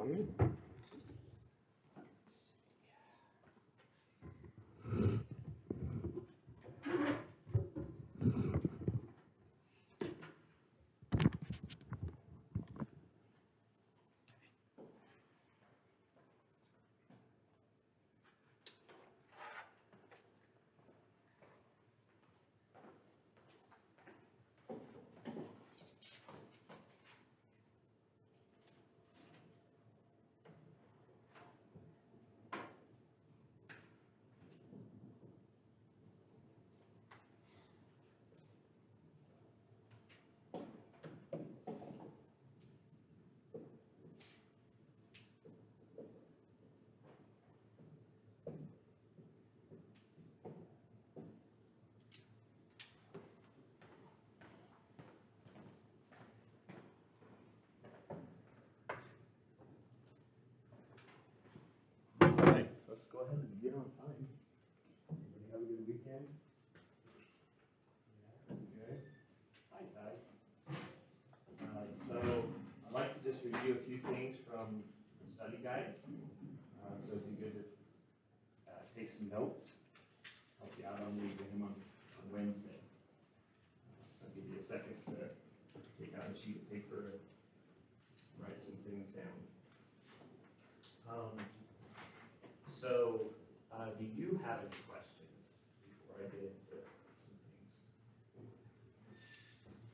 on me. Alright, let's go ahead and begin on time. Everybody have a good weekend? Yeah, good. Hi, Ty. Uh, so, I'd like to just review a few things from the study guide. Uh, so it'd be good to, uh, take some notes, help you out on the on, on Wednesday. Uh, So I'll give you a second to take out a sheet of paper and write some things down. Um, so, uh, do you have any questions before I get into some things?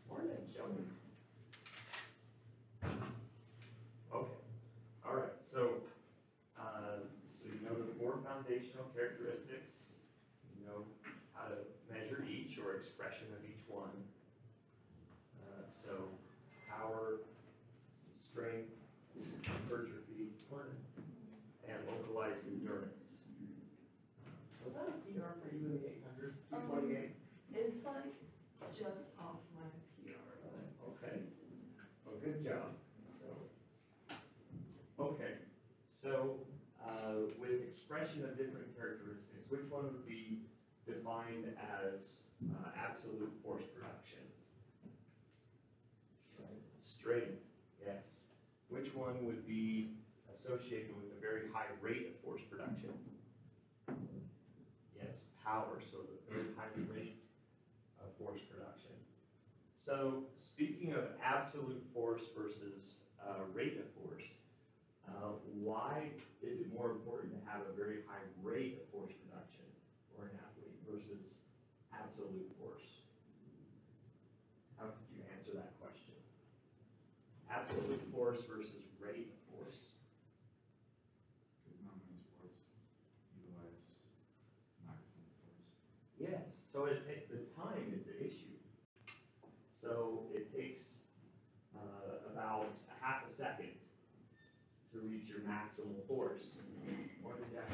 Morning, Sheldon. Okay, all right, so, uh, so you know the four foundational characteristics, you know how to measure each or expression of each one. Uh, so, power, strength, hypertrophy, and localized endurance. Was that a PR for you in the eight hundred, two twenty-eight? It's like just off my PR. Okay. Well, good job. So, okay, so, uh, with expression of different which one would be defined as, uh, absolute force production? Strength, yes. Which one would be associated with a very high rate of force production? Yes, power, so the very high rate of force production. So, speaking of absolute force versus uh, rate of force, uh, why is it more important to have a very high rate of force production for an athlete versus absolute force? How could you answer that question? Absolute force versus rate of force. Because not many sports utilize maximum force. Yes, so it takes, the time is the issue. So it takes, uh, about a half a second to reach your maximal force, more than that.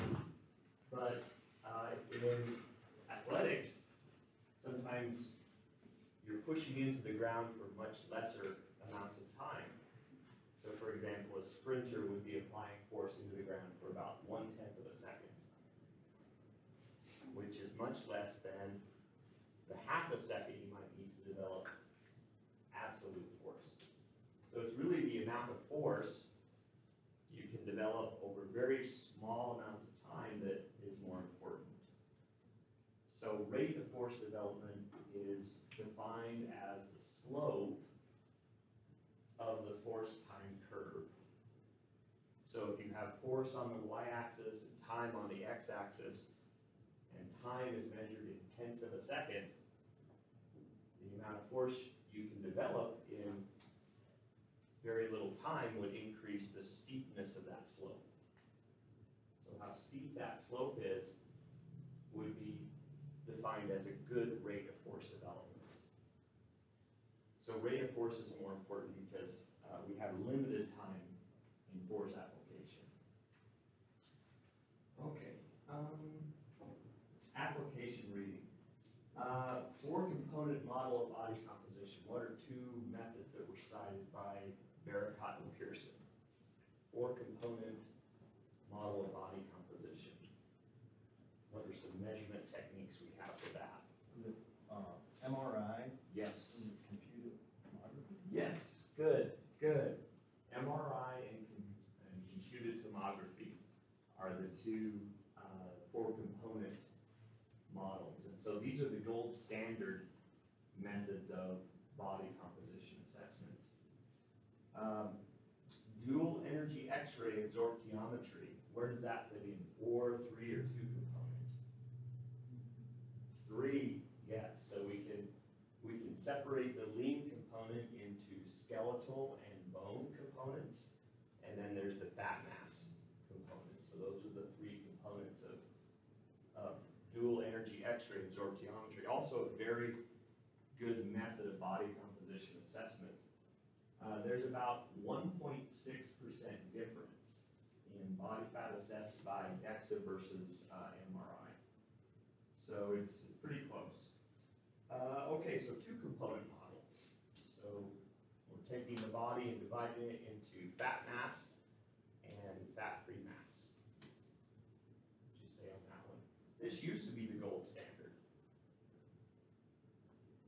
But, in athletics, sometimes you're pushing into the ground for much lesser amounts of time. So for example, a sprinter would be applying force into the ground for about one tenth of a second which is much less than the half a second you might need to develop absolute force. So it's really the amount of force you can develop over very small amounts of time that is more important. So rate of force development is defined as the slope of the force time curve. So if you have force on the y-axis and time on the x-axis, and time is measured in tenths of a second, the amount of force you can develop in very little time would increase the steepness of that slope. So how steep that slope is would be defined as a good rate of force development. So rate of force is more important because uh, we have limited time in force application. Okay, um, application reading. Uh, four component model of body composition. What are two methods that were cited by Barricott and Pearson? Four component model of body MRI, Yes. computed tomography? Yes. Good. Good. MRI and, and computed tomography are the two uh, four component models. And so these are the gold standard methods of body composition assessment. Um, dual energy x ray absorptiometry, where does that fit in? Four, three, or two component? Three, yes separate the lean component into skeletal and bone components, and then there's the fat mass component. So those are the three components of, of dual energy X-ray absorptiometry. Also a very good method of body composition assessment. Uh, there's about one point six percent difference in body fat assessed by DEXA versus, uh, MRI. So it's, it's pretty close. Uh, okay, so two component model. So we're taking the body and dividing it into fat mass and fat-free mass. What'd you say on that one? This used to be the gold standard.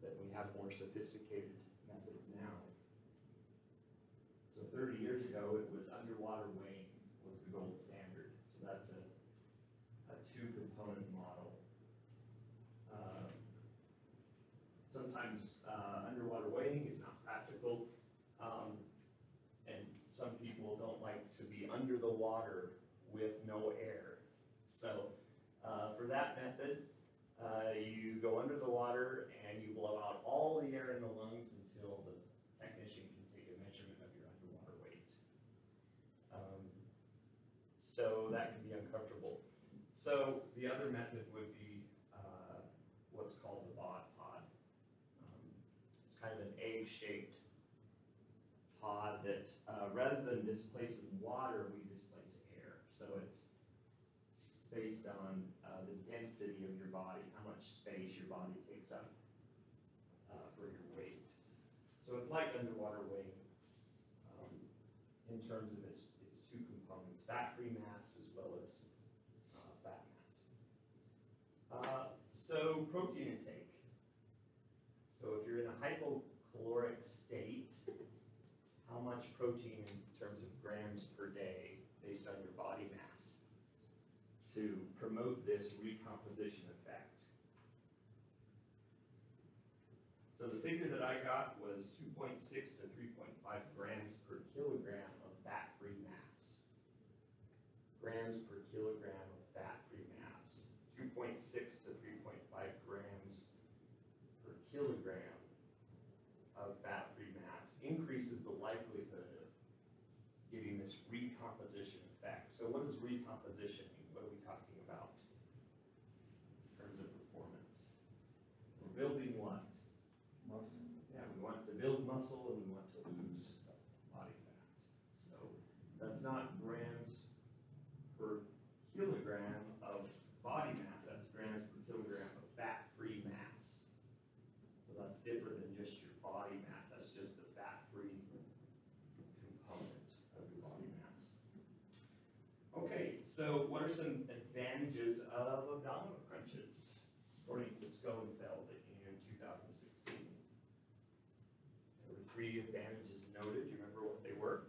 But we have more sophisticated methods now. So thirty years ago, it was underwater weighing was the gold standard. So that's a, a two-component model. Uh, Sometimes, uh, underwater weighing is not practical. Um, and some people don't like to be under the water with no air. So, uh, for that method, uh, you go under the water and you blow out all the air in the lungs until the technician can take a measurement of your underwater weight. Um, So that can be uncomfortable. So the other method would be, uh, what's called the bod pod. Um, It's kind of an egg-shaped pod that, uh, rather than displacing water, we displace air. So it's, it's based on, uh, the density of your body, how much space your body takes up, uh, for your weight. So it's like underwater weight um, in terms of its, its two components, fat-free mass as well as, uh, fat mass. Uh, so protein intake. So if you're in a hypocaloric state, how much protein in terms of grams per day based on your body mass to promote this recomposition effect? So the figure that I got was two point six to three point five grams per kilogram of fat-free mass. Grams per kilogram of fat-free mass, two point six to three point five grams per kilogram of fat-free mass increases the likelihood of getting this recomposition effect. So what does recomposition mean? What are we talking about in terms of performance? We're building what? Muscle. Yeah, we want to build muscle and we want to lose body fat. So that's not grams per kilogram of body mass, that's grams per kilogram of fat-free mass. So that's different than just your body mass, that's just the fat-free component of your body mass. Okay, so what are some advantages of abdominal crunches according to Schoenfeld in two thousand sixteen? There were three advantages noted, do you remember what they were?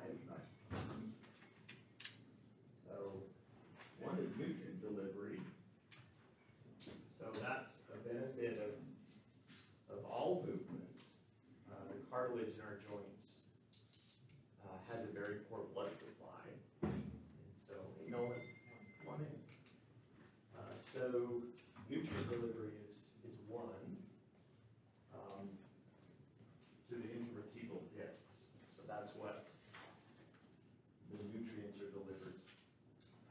I, I. So, one is nutrient delivery. So that's a benefit of, of all movement. Uh, the cartilage in our joints, uh, has a very poor blood supply. And so, no one, one in. Uh, so nutrient delivery is, is one, um, to the intervertebral discs. So that's what the nutrients are delivered,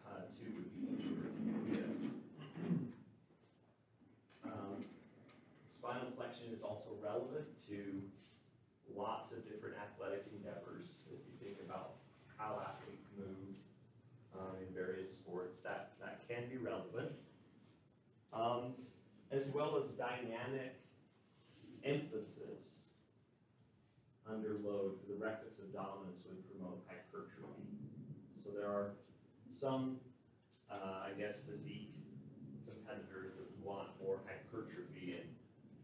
uh, to would be intervertebral discs. Um, spinal flexion is also relevant to lots of different athletic endeavors. If you think about how athletes move, um, in various sports, that, that can be relevant. Um, as well as dynamic emphasis under load, the rectus abdominis would promote hypertrophy. So there are some, uh, I guess, physique competitors that want more hypertrophy in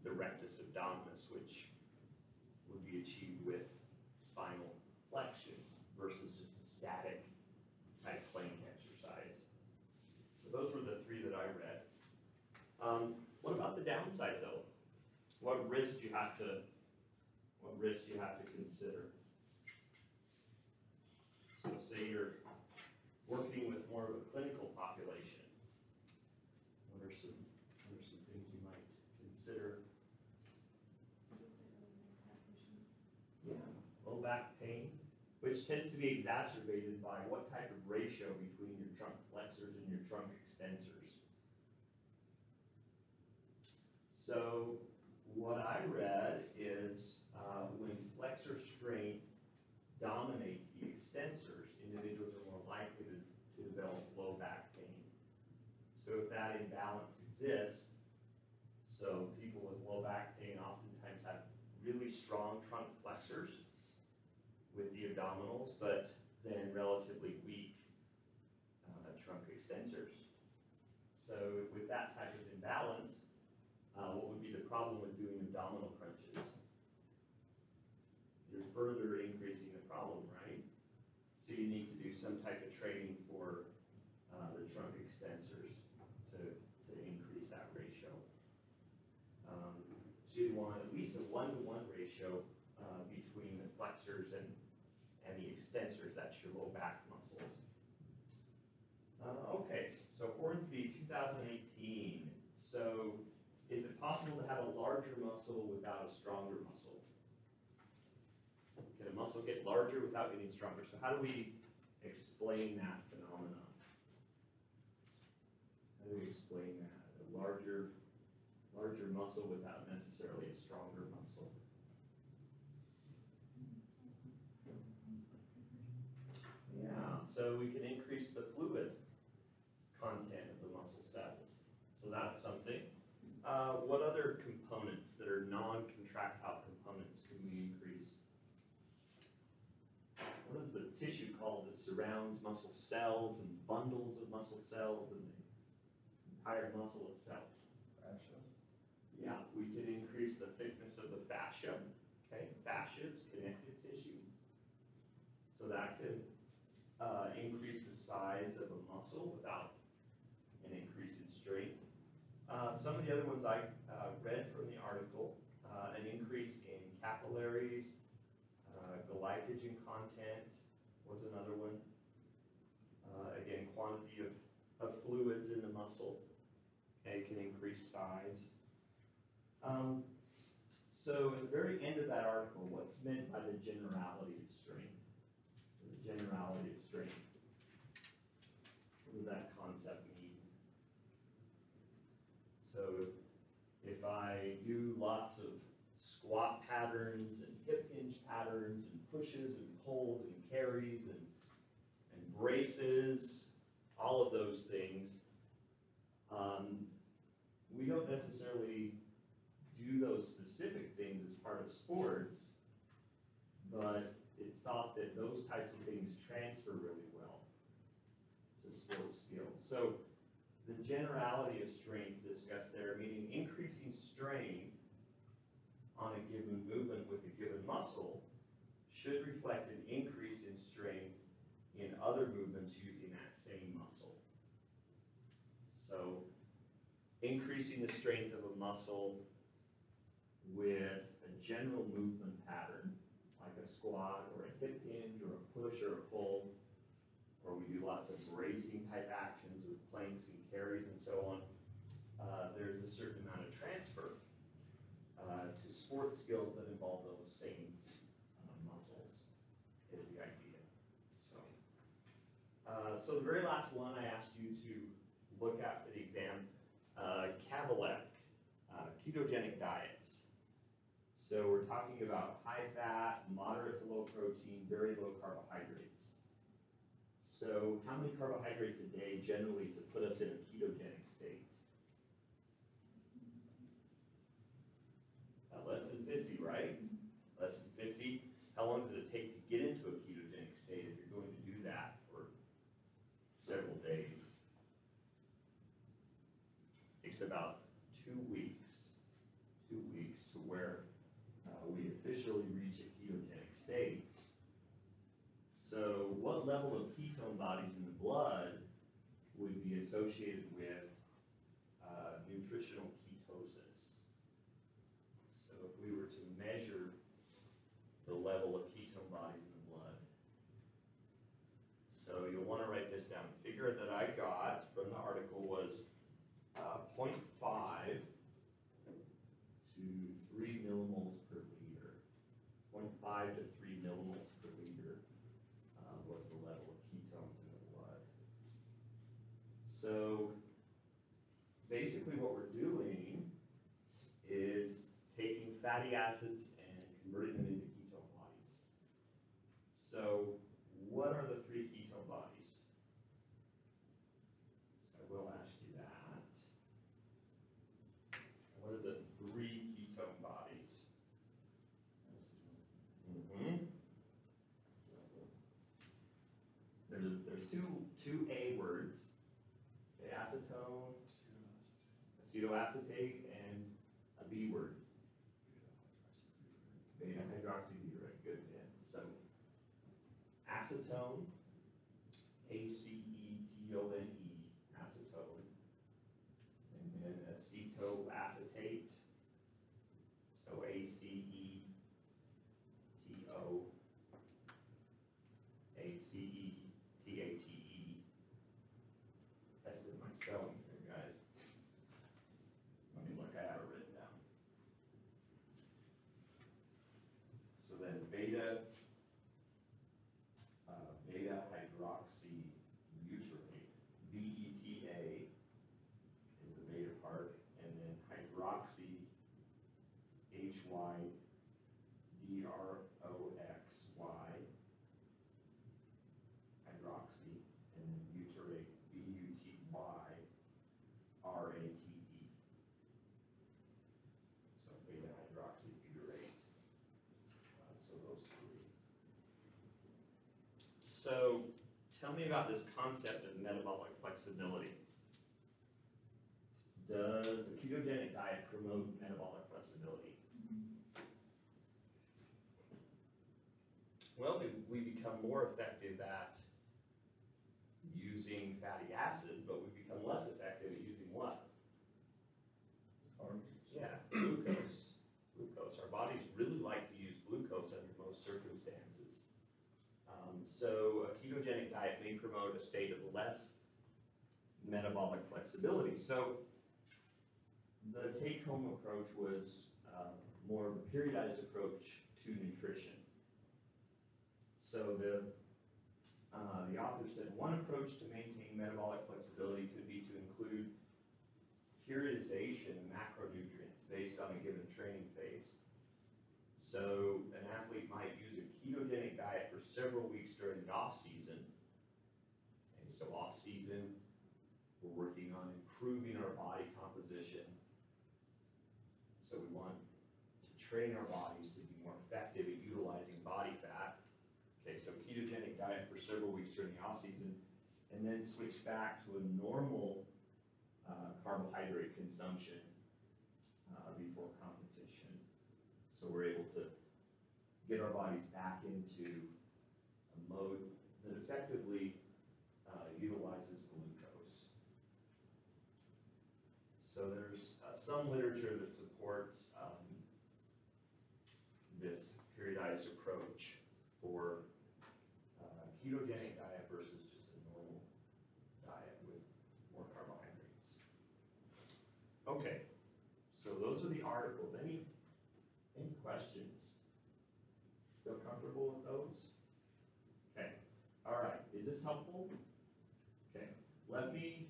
the rectus abdominis, be achieved with spinal flexion versus just a static type plank exercise. So those were the three that I read. Um, what about the downside though? What risks do you have to, what risks do you have to consider? So say you're working with more of a clinical population. What are some, what are some things you might consider? Yeah, low back pain, which tends to be exacerbated by what type of ratio between your trunk flexors and your trunk extensors. So what I read is uh, when flexor strength dominates the extensors, individuals are more likely to, to develop low back pain. So if that imbalance exists, so people with low back pain oftentimes have really strong trunk with the abdominals, but then relatively weak uh, trunk extensors. So with that type of imbalance, uh, what would be the problem with doing abdominal crunches? You're further increasing the problem, right? So you need to do some type of training for uh, the trunk extensors to, to increase that ratio. Um, so you want at least a one-to-one ratio uh, between the flexors and, and the extensors, that's your low back muscles. Uh, okay, so Hornsby, 2018. So is it possible to have a larger muscle without a stronger muscle? Can a muscle get larger without getting stronger? So how do we explain that phenomenon? How do we explain that? A larger, larger muscle without necessarily a stronger muscle? Yeah, so we can increase the fluid content of the muscle cells. So that's something. Uh, what other components that are non-contractile components can we increase? What is the tissue called that surrounds muscle cells and bundles of muscle cells and the entire muscle itself? Fascia. Yeah, we can increase the thickness of the fascia, okay? Fascia is connective tissue. So that can, uh, increase the size of a muscle without an increase in strength. Uh, some of the other ones I, uh, read from the article, uh, an increase in capillaries, uh, glycogen content was another one. Uh, again, quantity of, of fluids in the muscle, okay, can increase size. Um, so at the very end of that article, what's meant by the generality of strength? Generality of strength. What does that concept mean? So if I do lots of squat patterns and hip hinge patterns and pushes and pulls and carries and, and braces, all of those things, um, we don't necessarily do those specific things as part of sports, but it's thought that those types of things transfer really well to sports skills. So the generality of strength discussed there, meaning increasing strength on a given movement with a given muscle should reflect an increase in strength in other movements using that same muscle. So increasing the strength of a muscle with a general movement pattern, squat or a hip hinge or a push or a pull, or we do lots of bracing type actions with planks and carries and so on, uh, there's a certain amount of transfer uh, to sports skills that involve those same uh, muscles, is the idea. So, uh, so the very last one I asked you to look at for the exam, uh, uh, ketogenic diets. So we're talking about high fat, moderate to low protein, very low carbohydrates. So how many carbohydrates a day generally to put us in a ketogenic state? Uh, less than fifty, right? Less than fifty. How long does it take to get into a ketogenic state if you're going to do that for several days? Takes about two weeks, two weeks to where uh, we officially reach a ketogenic state. So what level of ketone bodies in the blood would be associated with, uh, nutritional ketosis. So if we were to measure the level of ketone bodies in the blood. So you'll wanna write this down. The figure that I got from the article was, uh, 0.5 to three millimoles per liter. 0.5 to three millimoles per liter, uh, was the level of ketones in the blood. So, basically what we're doing is taking fatty acids and converting them into ketone bodies. So, what are the three ketone bodies? I will ask you that. What are the three ketone bodies? Mm-hmm. There's, there's two, two A words, acetone, acetoacetate, and a B word, beta hydroxybutyrate, good, yeah, so. Acetone, A C E T O N E, acetone. And then acetoacetate, so A C E T O A C E T A T E. Tested my spelling here, guys. Let me look, I have it written down. So then beta, uh, beta hydroxybutyrate, B E T A is the beta part, and then hydroxy, H Y D R O X Y, hydroxy, and then butyrate, B U T Y R A T E. So beta hydroxybutyrate, uh, so those three. So, tell me about this concept of metabolic flexibility. Does a ketogenic diet promote metabolic flexibility? Well, we, we become more effective at using fatty acids, but we become less effective at using what? Yeah, glucose. Glucose. Our bodies really like to use glucose under most circumstances. Um, so a ketogenic diet may promote a state of less metabolic flexibility. So the take-home approach was uh, more of a periodized approach to nutrition. So the uh, the author said one approach to maintain metabolic flexibility could be to include periodization of macronutrients based on a given training phase. So an athlete might use a ketogenic diet for several weeks during the off season. So off season, we're working on improving our body composition. So we want to train our bodies to be more effective at utilizing body fat. Okay, so ketogenic diet for several weeks during the off season, and then switch back to a normal uh, carbohydrate consumption uh, before competition. So we're able to get our bodies back into a mode that effectively utilizes glucose. So there's uh, some literature that supports um, this periodized approach for uh, ketogenic diet versus just a normal diet with more carbohydrates. Okay, so those are the articles. Any, any questions? Feel comfortable with those? Okay, all right, is this helpful? Okay, let me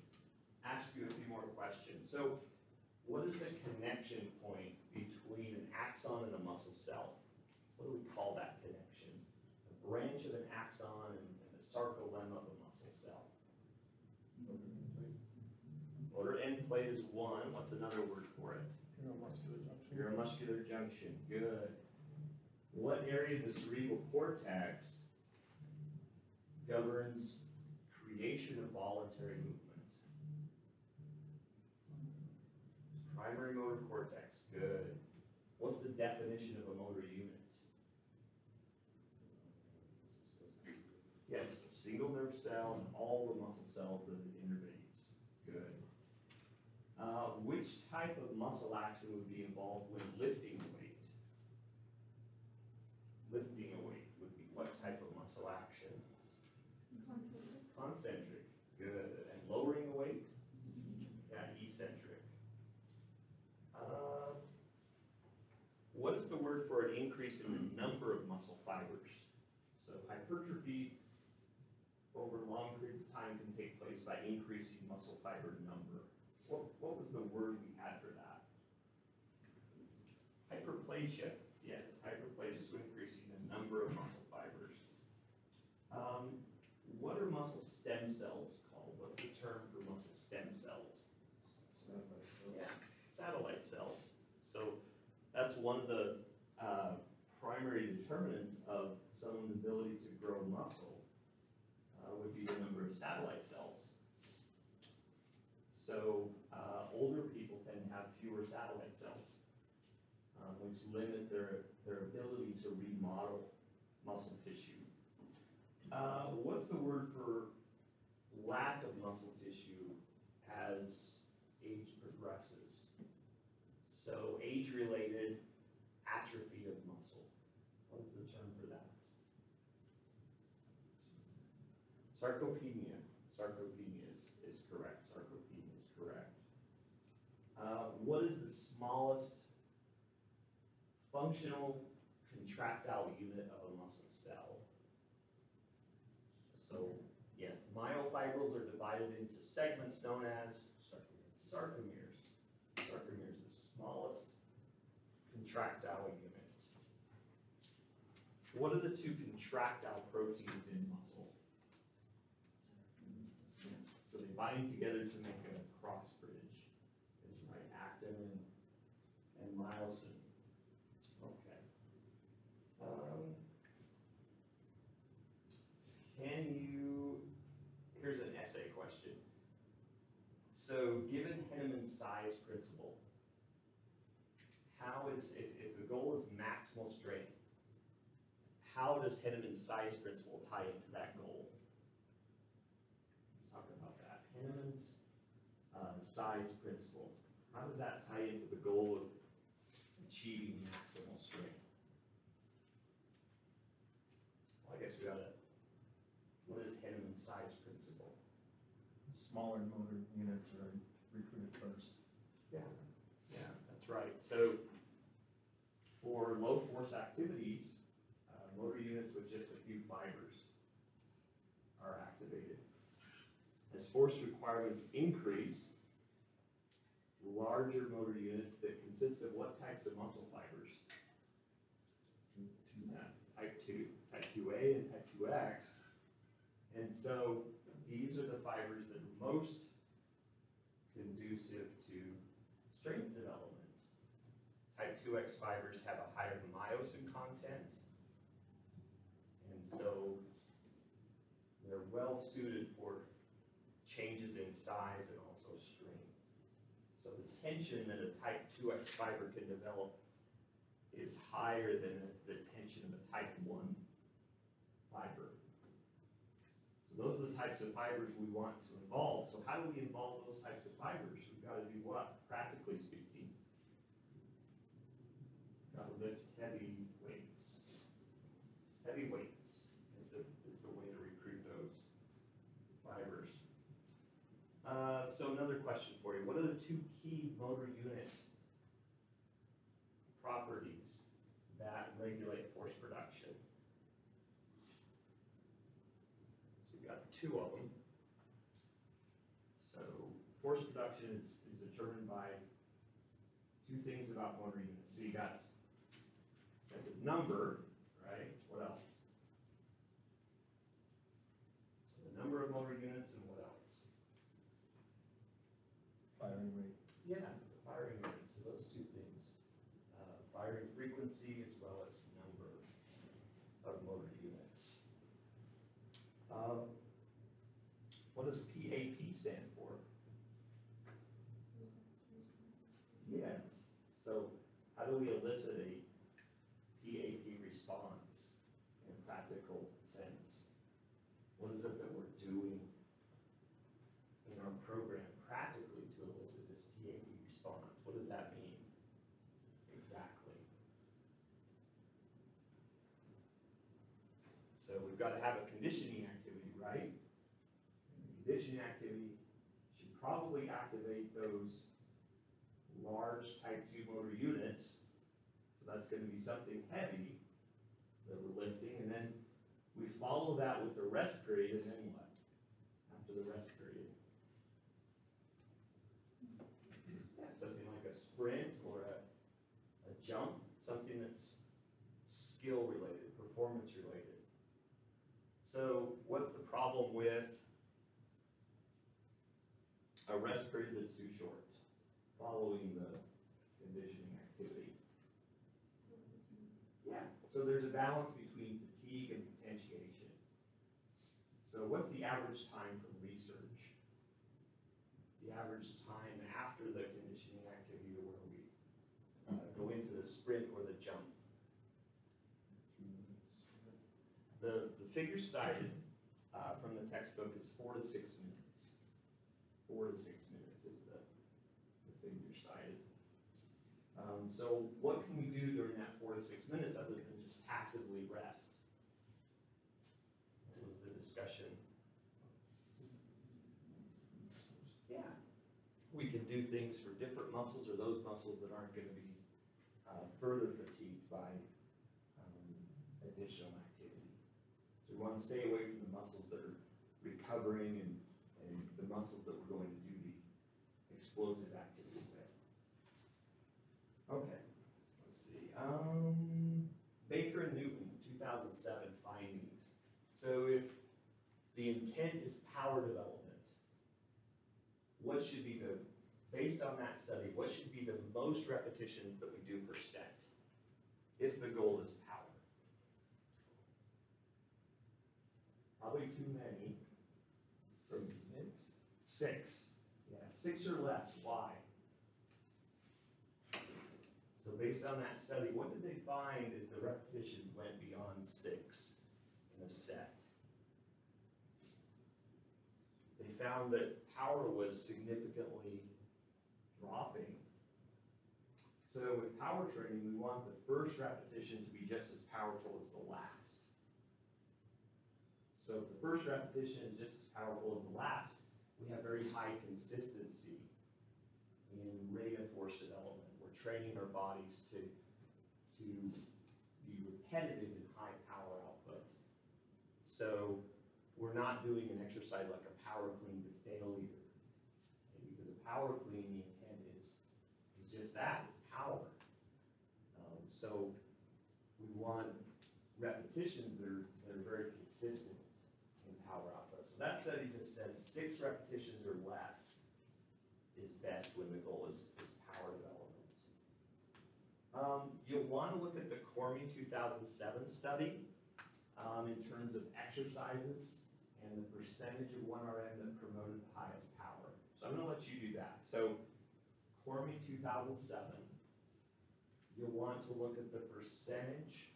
ask you a few more questions. So what is the connection point between an axon and a muscle cell? What do we call that connection? A branch of an axon and and the sarcolemma of a muscle cell. Motor end plate is one, what's another word for it? Neuromuscular junction. Neuromuscular junction, good. What area of the cerebral cortex governs creation of voluntary movement. Primary motor cortex, good. What's the definition of a motor unit? Yes, single nerve cell and all the muscle cells that it innervates. Good. Uh, which type of muscle action would be involved when lifting increase in the number of muscle fibers? So hypertrophy over long periods of time can take place by increasing muscle fiber number. What, what was the word we had for that? Hyperplasia, yes, hyperplasia, so increasing the number of muscle fibers. Um, what are muscle stem cells called? What's the term for muscle stem cells? Yeah, satellite cells. So that's one of the uh, primary determinants of someone's ability to grow muscle uh, would be the number of satellite cells. So uh, older people tend to have fewer satellite cells, um, which limits their, their ability to remodel muscle tissue. Uh, what's the word for lack of muscle tissue as age progresses? So age-related atrophy of muscle. What is the term for that? Sarcopenia. Sarcopenia is, is correct. Sarcopenia is correct. Uh, what is the smallest functional contractile unit of a muscle cell? So, yeah, myofibrils are divided into segments known as sarcomeres. Sarcomere is the smallest contractile unit. What are the two contractile proteins in muscle? Bind together to make a cross bridge. Is right, actin and, and myosin. Okay. Um, can you, here's an essay question. So given Henneman's size principle, how is, if, if the goal is maximal strength, how does Henneman's size principle tie into that goal? Let's talk about that. Henneman's uh, size principle, how does that tie into the goal of achieving maximal strength? Well, I guess we gotta, what is Henneman's size principle? Smaller motor units are recruited first. Yeah. Yeah, that's right. So for low force activities, uh, motor units with just a few fibers are activated. Force requirements increase, larger motor units that consist of what types of muscle fibers? Uh, Type two, type two A and type two X. And so these are the fibers that are most conducive to strength development. Type two X fibers have a higher myosin content. And so they're well suited changes in size and also strength. So the tension that a type two X fiber can develop is higher than the tension of a type one fiber. So those are the types of fibers we want to involve. So how do we involve those types of fibers? We've got to do what, practically speaking? Got to lift heavy weights. Heavy weights is the, is the way to recruit those fibers. Uh, so another question for you. What are the two key motor unit properties that regulate force production? So we've got two of them. So force production is, is determined by two things about motor units. So you got, got the number, right? What else? So the number of motor units and what else? Firing rate. Yeah, the firing rate, so those two things. Uh, Firing frequency as well as number of motor units. Um, What does PAP stand for? Yes, so how do we elicit a PAP response in a practical sense? What is it that we're doing in our program practically to elicit this PAP response? So we've got to have a conditioning activity, right? Conditioning activity should probably activate those large type two motor units. So that's gonna be something heavy that we're lifting, and then we follow that with the rest period, and then what? After the rest period? Yeah, something like a sprint or a, a jump, something that's skill related, performance related. So what's the problem with a rest period that's too short, following the conditioning activity? Yeah, so there's a balance between fatigue and potentiation. So what's the average time from research? The average time after the conditioning activity to where we uh, go into the sprint or the jump. The, the figure cited, uh, from the textbook is four to six minutes. Four to six minutes is the, the figure cited. Um, so what can we do during that four to six minutes other than just passively rest? That was the discussion. Yeah. We can do things for different muscles or those muscles that aren't gonna be, uh, further fatigued by, um, additional We wanna stay away from the muscles that are recovering and, and the muscles that we're going to do the explosive activity with. Okay, let's see, um, Baker and Newton, two thousand seven findings. So if the intent is power development, what should be the, based on that study, what should be the most repetitions that we do per set? If the goal is power? Probably too many. From Six? Six, yeah, six or less, why? So based on that study, what did they find is the repetitions went beyond six in a set? They found that power was significantly dropping. So with power training, we want the first repetition to be just as powerful as the last. So if the first repetition is just as powerful as the last, we have very high consistency in rate of force development. We're training our bodies to, to be repetitive in high power output. So we're not doing an exercise like a power clean to failure. Because a power clean, the intent is, is just that, it's power. Um, so we want repetitions that are, that are very consistent in power output. So that study just six repetitions or less is best when the goal is, is power development. Um, you'll want to look at the Cormie two thousand seven study, um, in terms of exercises and the percentage of one RM that promoted the highest power. So I'm gonna let you do that. So Cormie two thousand seven, you'll want to look at the percentage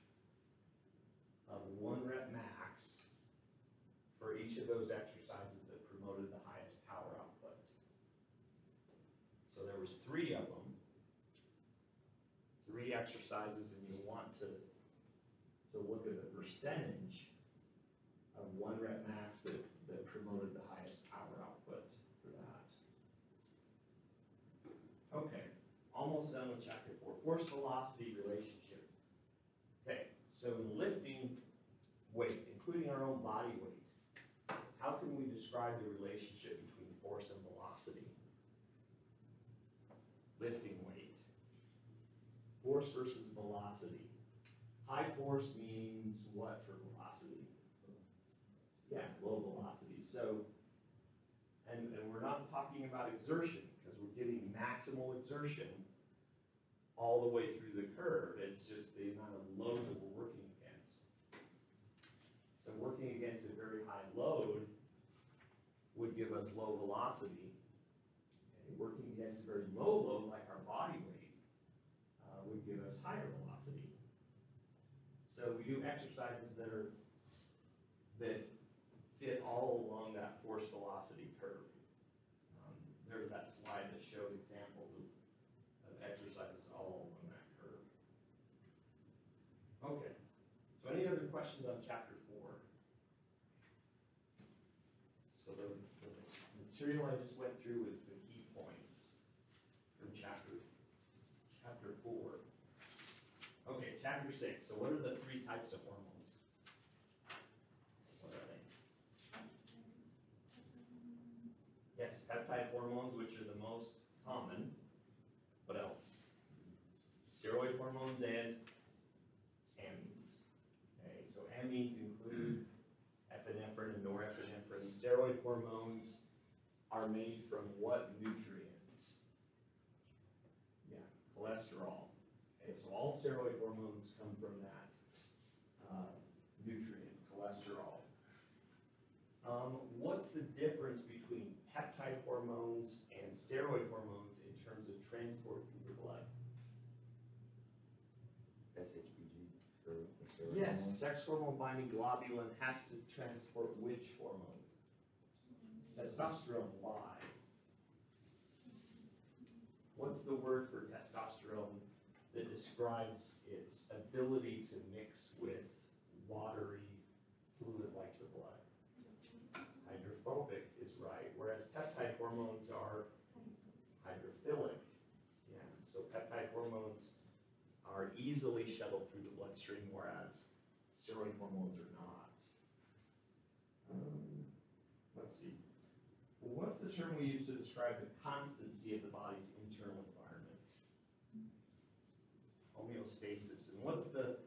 of one rep max for each of those exercises that promoted the highest power output. So there was three of them, three exercises, and you want to, to look at the percentage of one rep max that, that promoted the highest power output for that. Okay, almost done with chapter four, force velocity relationship. Okay, so in lifting weight, including our own body weight, how can we describe the relationship between force and velocity? Lifting weight. Force versus velocity. High force means what for velocity? Yeah, low velocity. So, and, and we're not talking about exertion, because we're getting maximal exertion all the way through the curve. It's just the amount of load that we're working against. So working against a very high load would give us low velocity working against a very low load like our body weight uh, would give us higher velocity. So we do exercises that are that fit all along that force velocity curve. Um, there was that slide that showed examples of, of exercises all along that curve. Okay, so any other questions on chapter four? So the, the material I just Steroid hormones are made from what nutrients? Yeah, cholesterol. Okay, so all steroid hormones come from that, uh, nutrient, cholesterol. Um, what's the difference between peptide hormones and steroid hormones in terms of transport through the blood? SHBG or the steroid Yes, hormone? sex hormone binding globulin has to transport which hormone? Testosterone, why? What's the word for testosterone that describes its ability to mix with watery fluid like the blood? Hydrophobic is right, whereas peptide hormones are hydrophilic. Yeah, so peptide hormones are easily shuttled through the bloodstream, whereas steroid hormones are term we use to describe the constancy of the body's internal environment? Homeostasis. And what's the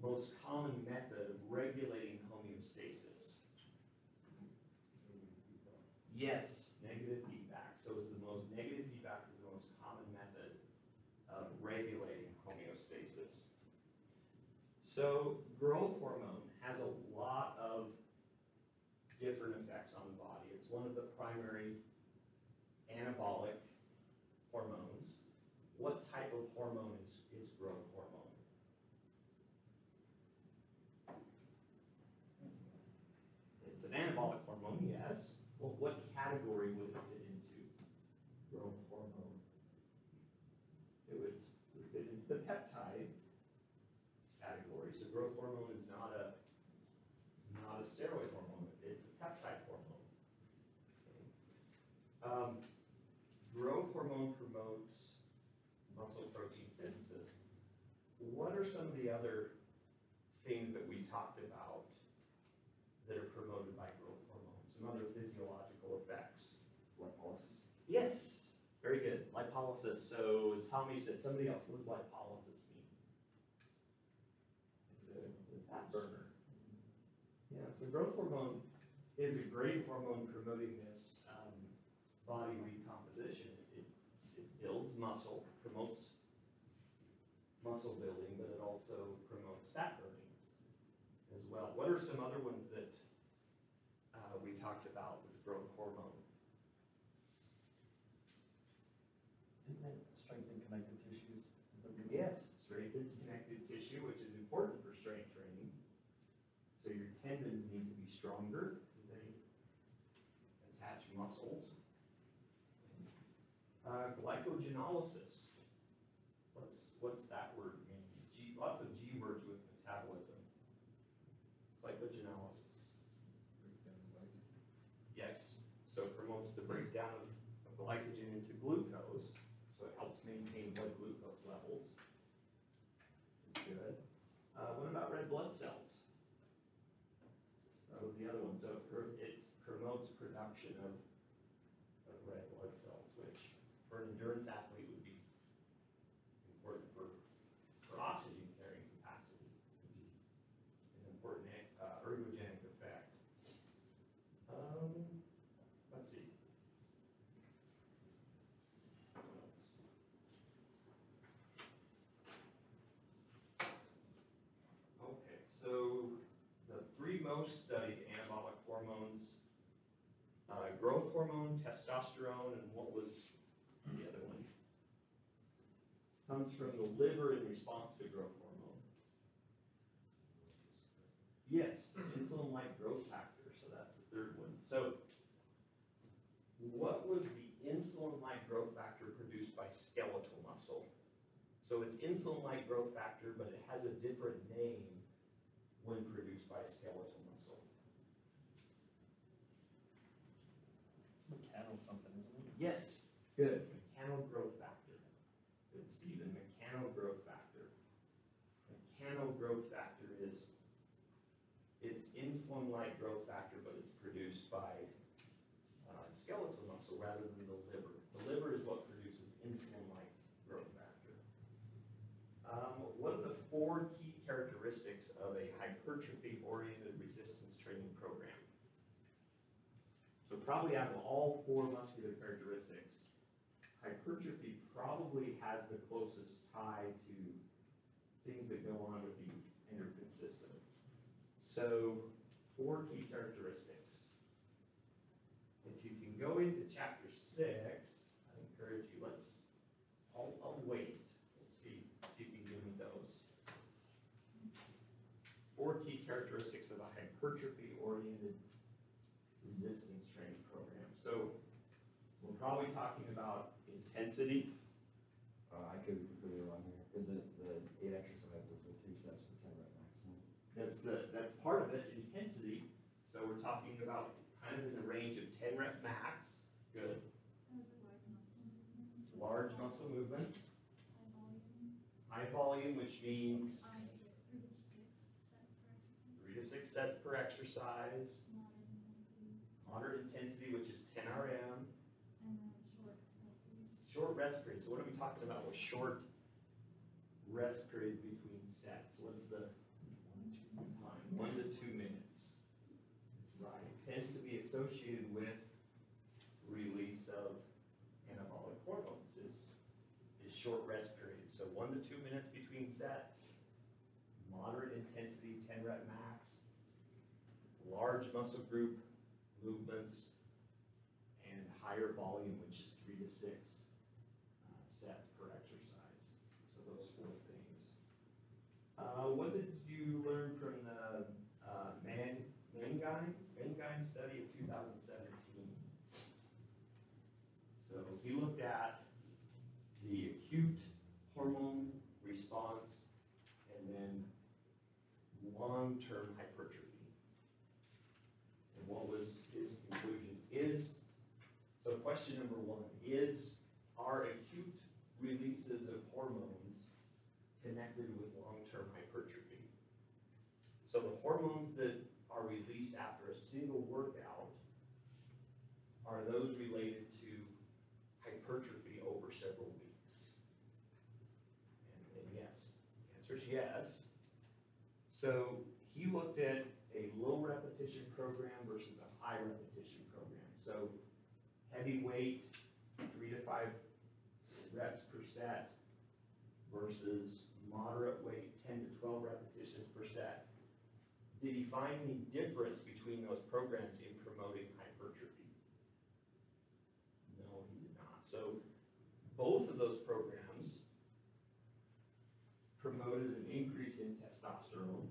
most common method of regulating homeostasis? Yes, negative feedback. So is the most, negative feedback is the most common method of regulating homeostasis. So growth hormone has a lot of different effects on the body. One of the primary anabolic hormones. What type of hormone is, is growth hormone? It's an anabolic hormone, yes. Well, what category would it fit into? Growth hormone. It would would fit into the peptide category. So growth hormone is not a, not a steroid hormone, it's a peptide hormone. Um, growth hormone promotes muscle protein synthesis. What are some of the other things that we talked about that are promoted by growth hormone? Some other physiological effects? Lipolysis. Yes, very good. Lipolysis. So as Tommy said, somebody else, what does lipolysis mean? It's a, it's a fat burner. Yeah, so growth hormone is a great hormone promoting this um, body recomposition. It, it builds muscle, promotes muscle building, but it also promotes fat burning as well. What are some other ones that uh, we talked about with growth hormone? Didn't it strengthen connective tissues? Yes, strengthens connective tissue, which is important for strength training. So your tendons need to be stronger, because they attach muscles. Uh, glycogenolysis. What's, what's that word mean? G, lots of G words with metabolism. Glycogenolysis. Yes, so it promotes the breakdown of of glycogen into glucose, so it helps maintain blood glucose levels. Good. Uh, what about red blood cells? That was the other one, so it pro- it promotes production of, of red blood cells, which for an endurance athlete would be important for, for oxygen carrying capacity. An important, uh, ergogenic effect. Um, let's see. What else? Okay, so the three most studied anabolic hormones, uh, growth hormone, testosterone, and what was the other one? Comes from the liver in response to growth hormone. Yes, insulin-like growth factor, so that's the third one. So what was the insulin-like growth factor produced by skeletal muscle? So it's insulin-like growth factor, but it has a different name when produced by skeletal muscle. It's mechanical something, isn't it? Yes, good, mechano growth factor. Good, Stephen, mechano growth factor. mechano growth factor is, it's insulin-like growth factor, but it's produced by uh, skeletal muscle rather than the liver. The liver is what produces insulin-like growth factor. Um, what are the four key characteristics of a hypertrophy-oriented resistance training program? So probably out of all four muscular characteristics, hypertrophy probably has the closest tie to things that go on with the endocrine system. So, four key characteristics. If you can go into chapter six, I encourage you, let's, I'll, I'll wait, let's see if you can give me those. Four key characteristics of a hypertrophy-oriented resistance training program. So, we're probably talking about intensity, Uh, I could be completely wrong here, because the, the eight exercises are three sets for ten rep maximum. That's, uh, that's part of it, intensity. So we're talking about kind of in the range of ten rep max, good. Large muscle movements, high volume, which means three to six sets per exercise. Moderate intensity, which is ten RM. Rest period, so what are we talking about with short rest periods between sets? What's the time? One to two minutes. Right, It tends to be associated with release of anabolic hormones is, is short rest periods. So one to two minutes between sets, moderate intensity, ten rep max, large muscle group movements, and higher volume, which is three to six uh, sets per exercise. So those four things. Uh, what did you learn from the, uh, Man, Mangine, Mangine study of two thousand seventeen? So he looked at the acute hormone response and then long-term hypertrophy. And what was his conclusion? Is, so question number one, is are acute releases of hormones connected with hypertrophy? So the hormones that are released after a single workout, are those related to hypertrophy over several weeks? And, and yes, the answer is yes. So he looked at a low repetition program versus a high repetition program. So heavy weight, three to five reps per set versus moderate weight, ten to twelve repetitions per set. Did he find any difference between those programs in promoting hypertrophy? No, he did not. So both of those programs promoted an increase in testosterone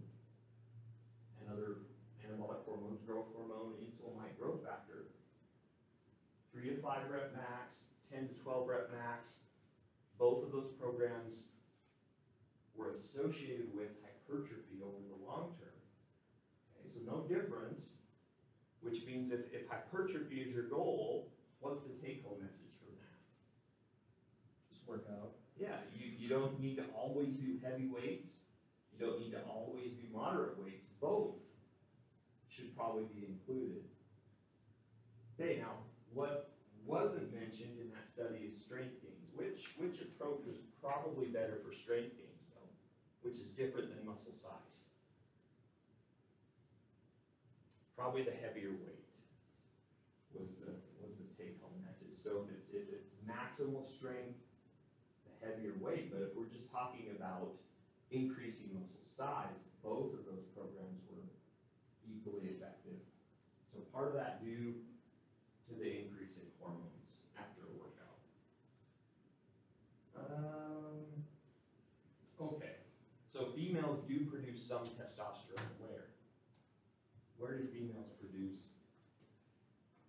and other anabolic hormones, growth hormone, insulin-like growth factor. Three to five rep max, ten to twelve rep max, both of those programs were associated with hypertrophy over the long term. No difference, which means if, if hypertrophy is your goal, what's the take-home message from that? Just work out. Yeah, you, you don't need to always do heavy weights, you don't need to always do moderate weights, both should probably be included. Okay, now, what wasn't mentioned in that study is strength gains, which, which approach was probably better for strength gains though, which is different than muscle size. Probably the heavier weight was the, was the take-home message. So if it's, if it's maximal strength, the heavier weight, but if we're just talking about increasing muscle size, both of those programs were equally effective. So part of that due to the increase in hormones after a workout. Um, okay, so females do produce some testosterone? Where do females produce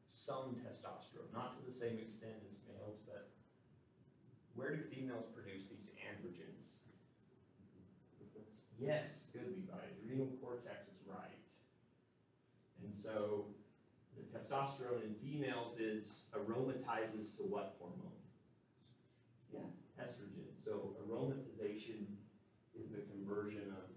some testosterone? Not to the same extent as males, but where do females produce these androgens? Yes, good, Levi, adrenal cortex is right. And so the testosterone in females is aromatizes to what hormone? Yeah, estrogen. So aromatization is the conversion of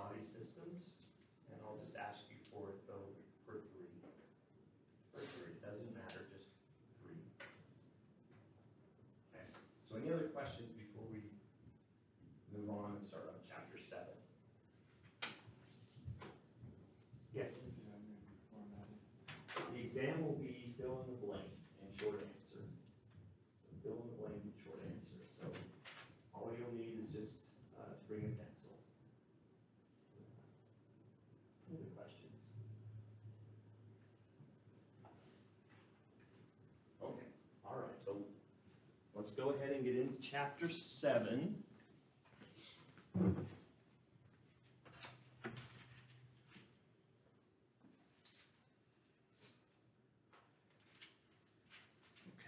body systems, and I'll just ask you for it though, for three. For three, it doesn't matter, just three. Okay, so any other questions before we move on and start on chapter seven? Yes? The exam will be fill in the blank and short answer. So fill in the blank and short answer, so all you'll need is just, uh, to bring a pencil. Any other questions? Okay, all right, so let's go ahead and get into chapter seven.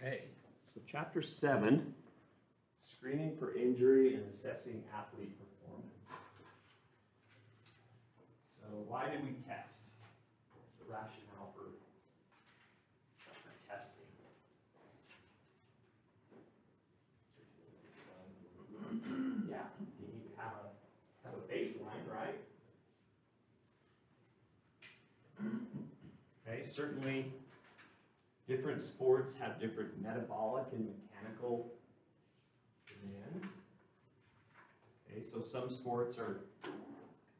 Okay, so chapter seven, screening for injury and assessing athlete performance. So why do we test? What's the rationale for for testing? Yeah, you need to have a, have a baseline, right? Certainly, different sports have different metabolic and mechanical demands. Okay, so some sports are,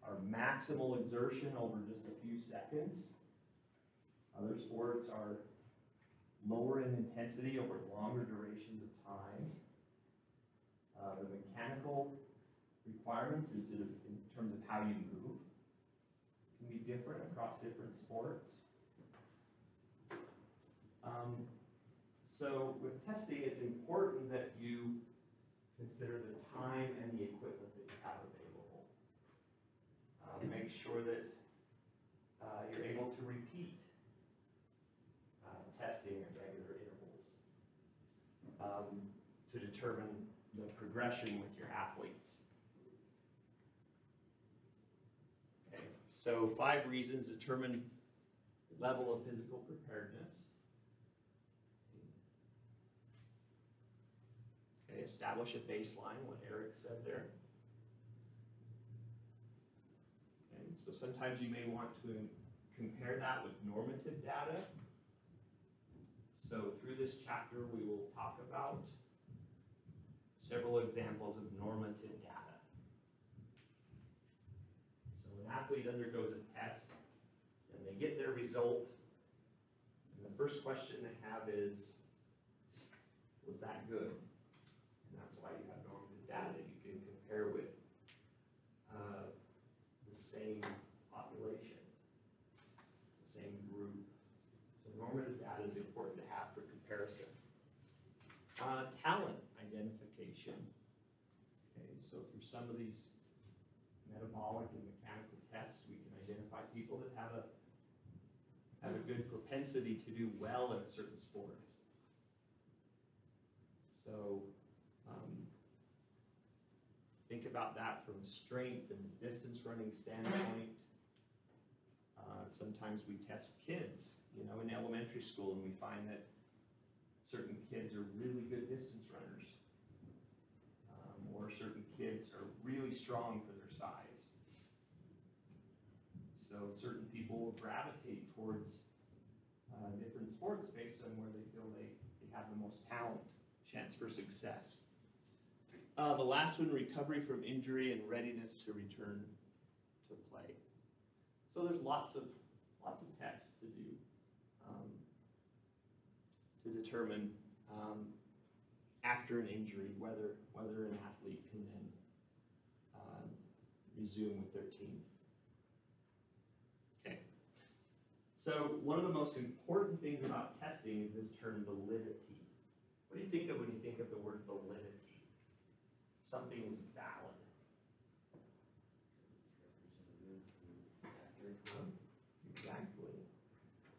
are maximal exertion over just a few seconds. Other sports are lower in intensity over longer durations of time. Uh, the mechanical requirements in terms of how you move can be different across different sports. Um, so with testing, it's important that you consider the time and the equipment that you have available. Uh, make sure that, uh, you're able to repeat, uh, testing at regular intervals. Um, to determine the progression with your athletes. Okay, so five reasons determine level of physical preparedness. Okay, establish a baseline, what Eric said there. Okay, so sometimes you may want to compare that with normative data. So through this chapter, we will talk about several examples of normative data. So an athlete undergoes a test, and they get their result, and the first question they have is, was that good? And that's why you have data, you can compare with, uh, the same population, the same group. So normative data is important to have for comparison. Uh, talent identification. Okay, so through some of these metabolic and mechanical tests, we can identify people that have a, have a good propensity to do well in a certain sport. So, um, think about that from strength and distance running standpoint. Uh, sometimes we test kids, you know, in elementary school, and we find that certain kids are really good distance runners. Um, or certain kids are really strong for their size. So certain people will gravitate towards, uh, different sports based on where they feel they, they have the most talent, chance for success. Uh, the last one, recovery from injury and readiness to return to play. So there's lots of, lots of tests to do. Um, to determine um, after an injury whether whether an athlete can then um, resume with their team. Okay. So one of the most important things about testing is this term validity. What do you think of when you think of the word validity? Something is valid. Exactly.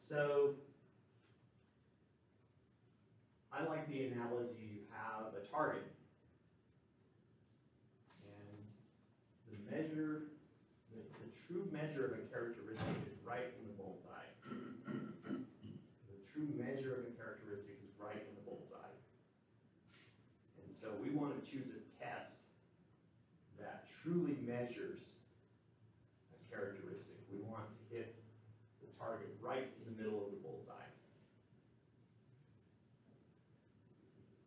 So I like the analogy you have a target. And the measure, the, the true measure of a characteristic is right in the bullseye. The true measure of a characteristic is right in the bullseye. And so we measures a truly characteristic. We want to hit the target right in the middle of the bullseye.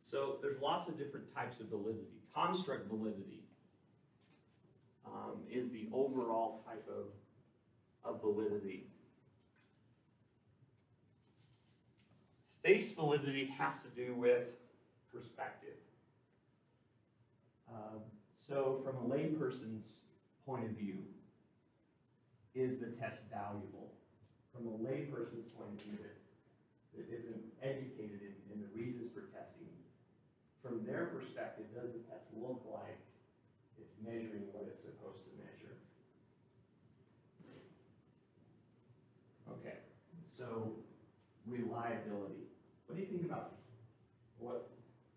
So there's lots of different types of validity. Construct validity um, is the overall type of, of validity. Face validity has to do with perspective. Um, so from a layperson's point of view, is the test valuable? From a layperson's point of view that, isn't educated in, in the reasons for testing, from their perspective, does the test look like it's measuring what it's supposed to measure? Okay, so reliability. What do you think about what,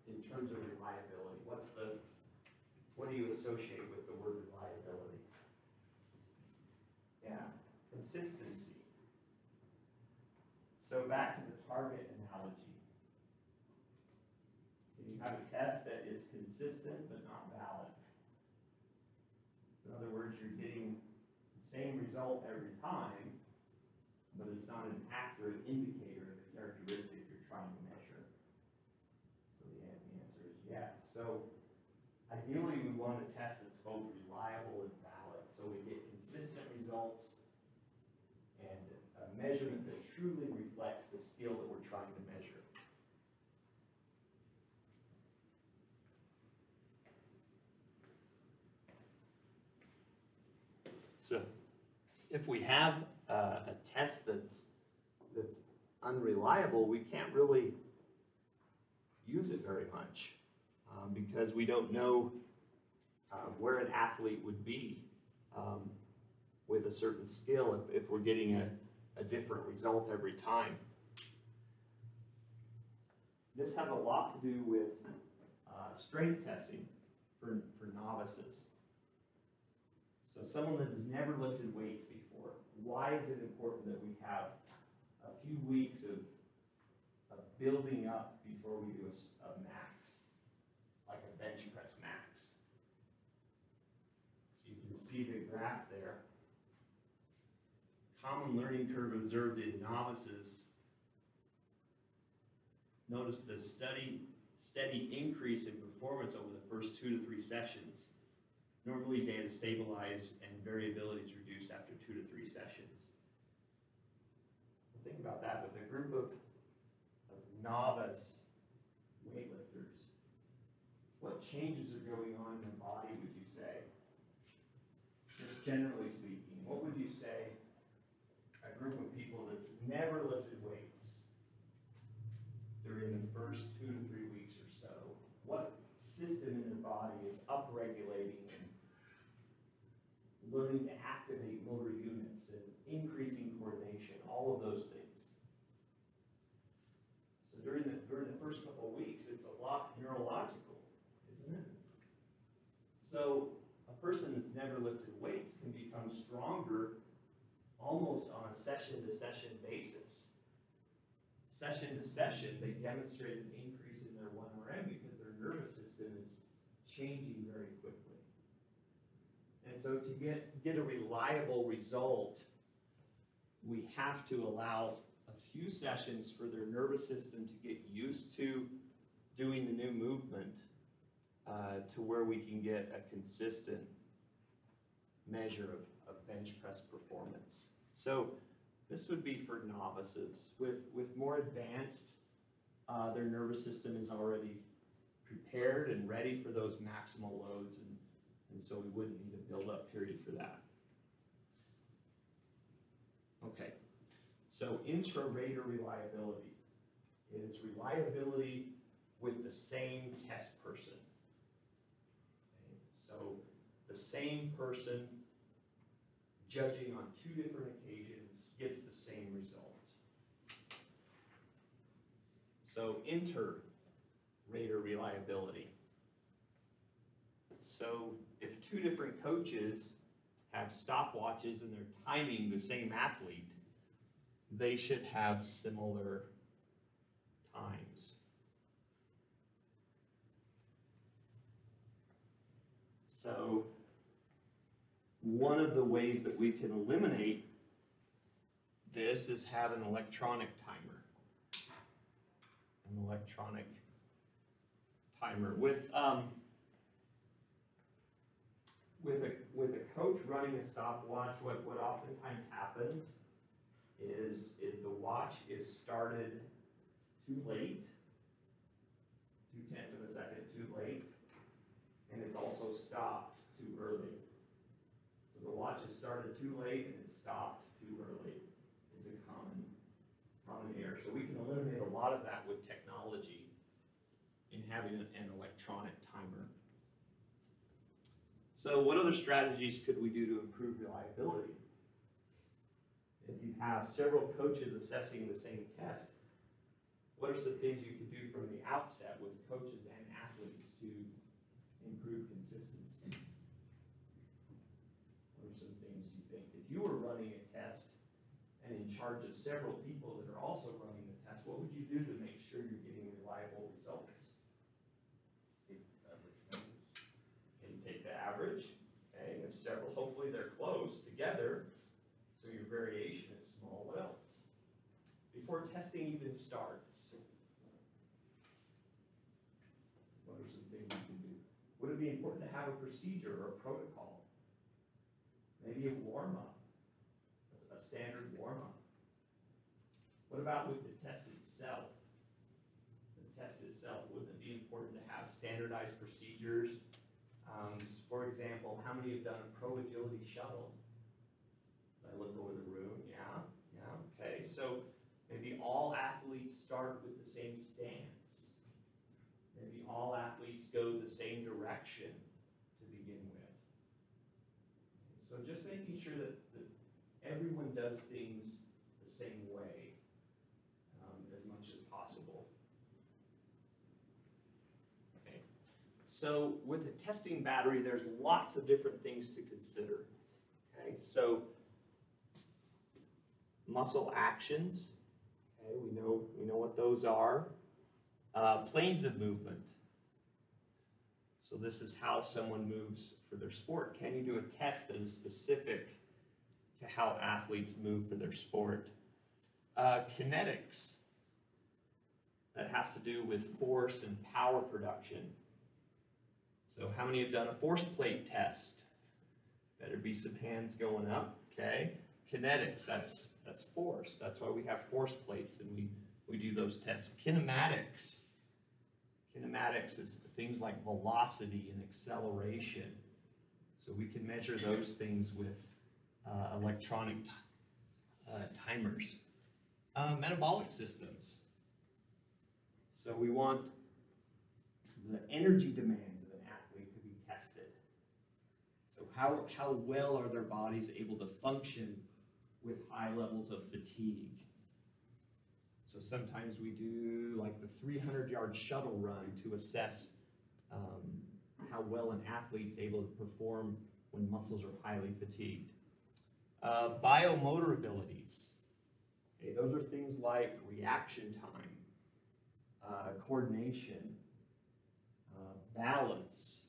in terms of reliability, what's the, what do you associate with the word reliability? Yeah, consistency. So back to the target analogy. You have a test that is consistent but not valid. In other words, you're getting the same result every time, but it's not an accurate indicator of the characteristic you're trying to measure. So the answer is yes. So ideally, we want a test that's both reliable and valid, so we get consistent results and a measurement that truly reflects the skill that we're trying to measure. So if we have uh, a test that's, that's unreliable, we can't really use it very much um, because we don't know uh, where an athlete would be um, with a certain skill if, if we're getting a, a different result every time. This has a lot to do with uh, strength testing for, for novices. So someone that has never lifted weights before, why is it important that we have a few weeks of, of building up before we do a max, like a bench press max? See the graph there. Common learning curve observed in novices. Notice the steady, steady increase in performance over the first two to three sessions. Normally data stabilize and variability is reduced after two to three sessions. Think about that with a group of, of novice weightlifters. What changes are going on in their body, would you say? Generally speaking, what would you say a group of people that's never lifted weights during the first two to three weeks or so, what system in their body is upregulating and learning to activate motor units and increasing coordination, all of those things. So during the, during the first couple of weeks, it's a lot neurological, isn't it? So person that's never lifted weights can become stronger almost on a session-to-session basis. Session to session, they demonstrate an increase in their one RM because their nervous system is changing very quickly. And so to get, get a reliable result, we have to allow a few sessions for their nervous system to get used to doing the new movement uh, to where we can get a consistent measure of, of bench press performance. So this would be for novices. With, with more advanced, uh, their nervous system is already prepared and ready for those maximal loads and and so we wouldn't need a build-up period for that. Okay, so intra-rater reliability is reliability with the same test person. So the same person judging on two different occasions gets the same result. So inter-rater reliability. So if two different coaches have stopwatches and they're timing the same athlete, they should have similar times. So one of the ways that we can eliminate this is have an electronic timer. An electronic timer with, um, with a, with a coach running a stopwatch, what, what oftentimes happens is, is the watch is started too late, two tenths of a second too late, and it's also stopped too early. So the watch is started too late and it's stopped too early. It's a common, common error. So we can eliminate a lot of that with technology in having an electronic timer. So what other strategies could we do to improve reliability? If you have several coaches assessing the same test, what are some things you could do from the outset with coaches and athletes to improve consistency? What are some things you think? If you were running a test and in charge of several people that are also running the test, what would you do to make sure you're getting reliable results? And you take the average, okay, and if several, hopefully they're close together, so your variation is small, what else? Before testing even starts. What are some things you can do? Would it be important to have a procedure or a protocol? Maybe a warm-up, a a standard warm-up. What about with the test itself? The test itself, wouldn't it be important to have standardized procedures? Um, for example, how many have done a pro agility shuttle? As I look over the room, yeah, yeah, okay, so maybe all athletes start with the same stance. All athletes go the same direction to begin with. So just making sure that, that everyone does things the same way, um, as much as possible. Okay, so with a testing battery, there's lots of different things to consider. Okay, so muscle actions, okay, we know, we know what those are. Uh, planes of movement. So this is how someone moves for their sport. Can you do a test that is specific to how athletes move for their sport? Uh, kinetics. That has to do with force and power production. So how many have done a force plate test? Better be some hands going up, okay? Kinetics, that's, that's force. That's why we have force plates and we, we do those tests. Kinematics. Kinematics is things like velocity and acceleration. So we can measure those things with uh, electronic uh, timers. Uh, metabolic systems. So we want the energy demands of an athlete to be tested. So how, how well are their bodies able to function with high levels of fatigue? So sometimes we do like the 300 yard shuttle run to assess um, how well an athlete's able to perform when muscles are highly fatigued. Uh, biomotor abilities. Okay, those are things like reaction time, uh, coordination, uh, balance,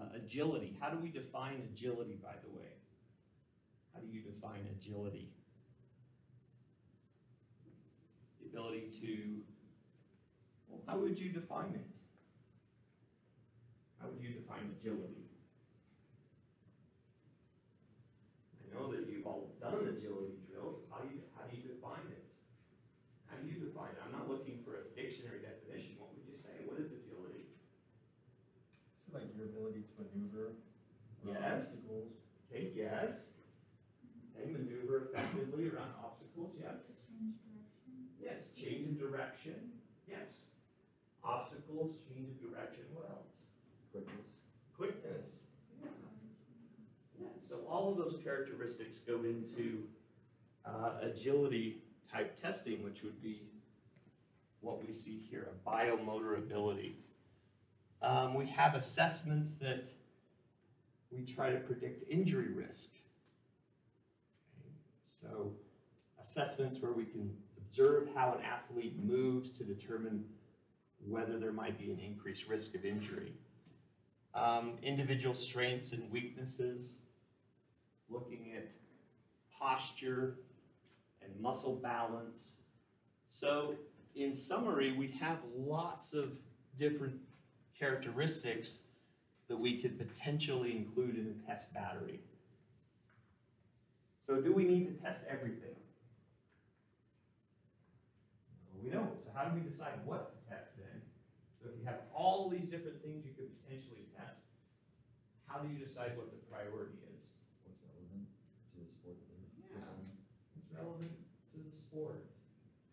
uh, agility. How do we define agility, by the way? How do you define agility? The ability to, well, how would you define it? How would you define agility? I know that you've all done agility drills. How do you, how do you define it? How do you define it? I'm not looking for a dictionary definition. What would you say? What is agility? So like your ability to maneuver. Yes. obstacles. Okay, yes. Okay, maneuver effectively around obstacles, yes. Yes, change of direction, yes. Obstacles, change of direction, what else? Quickness. Quickness. Yeah, so all of those characteristics go into uh, agility type testing, which would be what we see here, a biomotor ability. Um, we have assessments that we try to predict injury risk. Okay, So assessments where we can observe how an athlete moves to determine whether there might be an increased risk of injury. Um, individual strengths and weaknesses. looking at posture and muscle balance. So in summary, we have lots of different characteristics that we could potentially include in a test battery. So do we need to test everything? Well, We don't, so how do we decide what to test then? So if you have all these different things you could potentially test, how do you decide what the priority is? What's relevant to the sport that Yeah. It's relevant to the sport.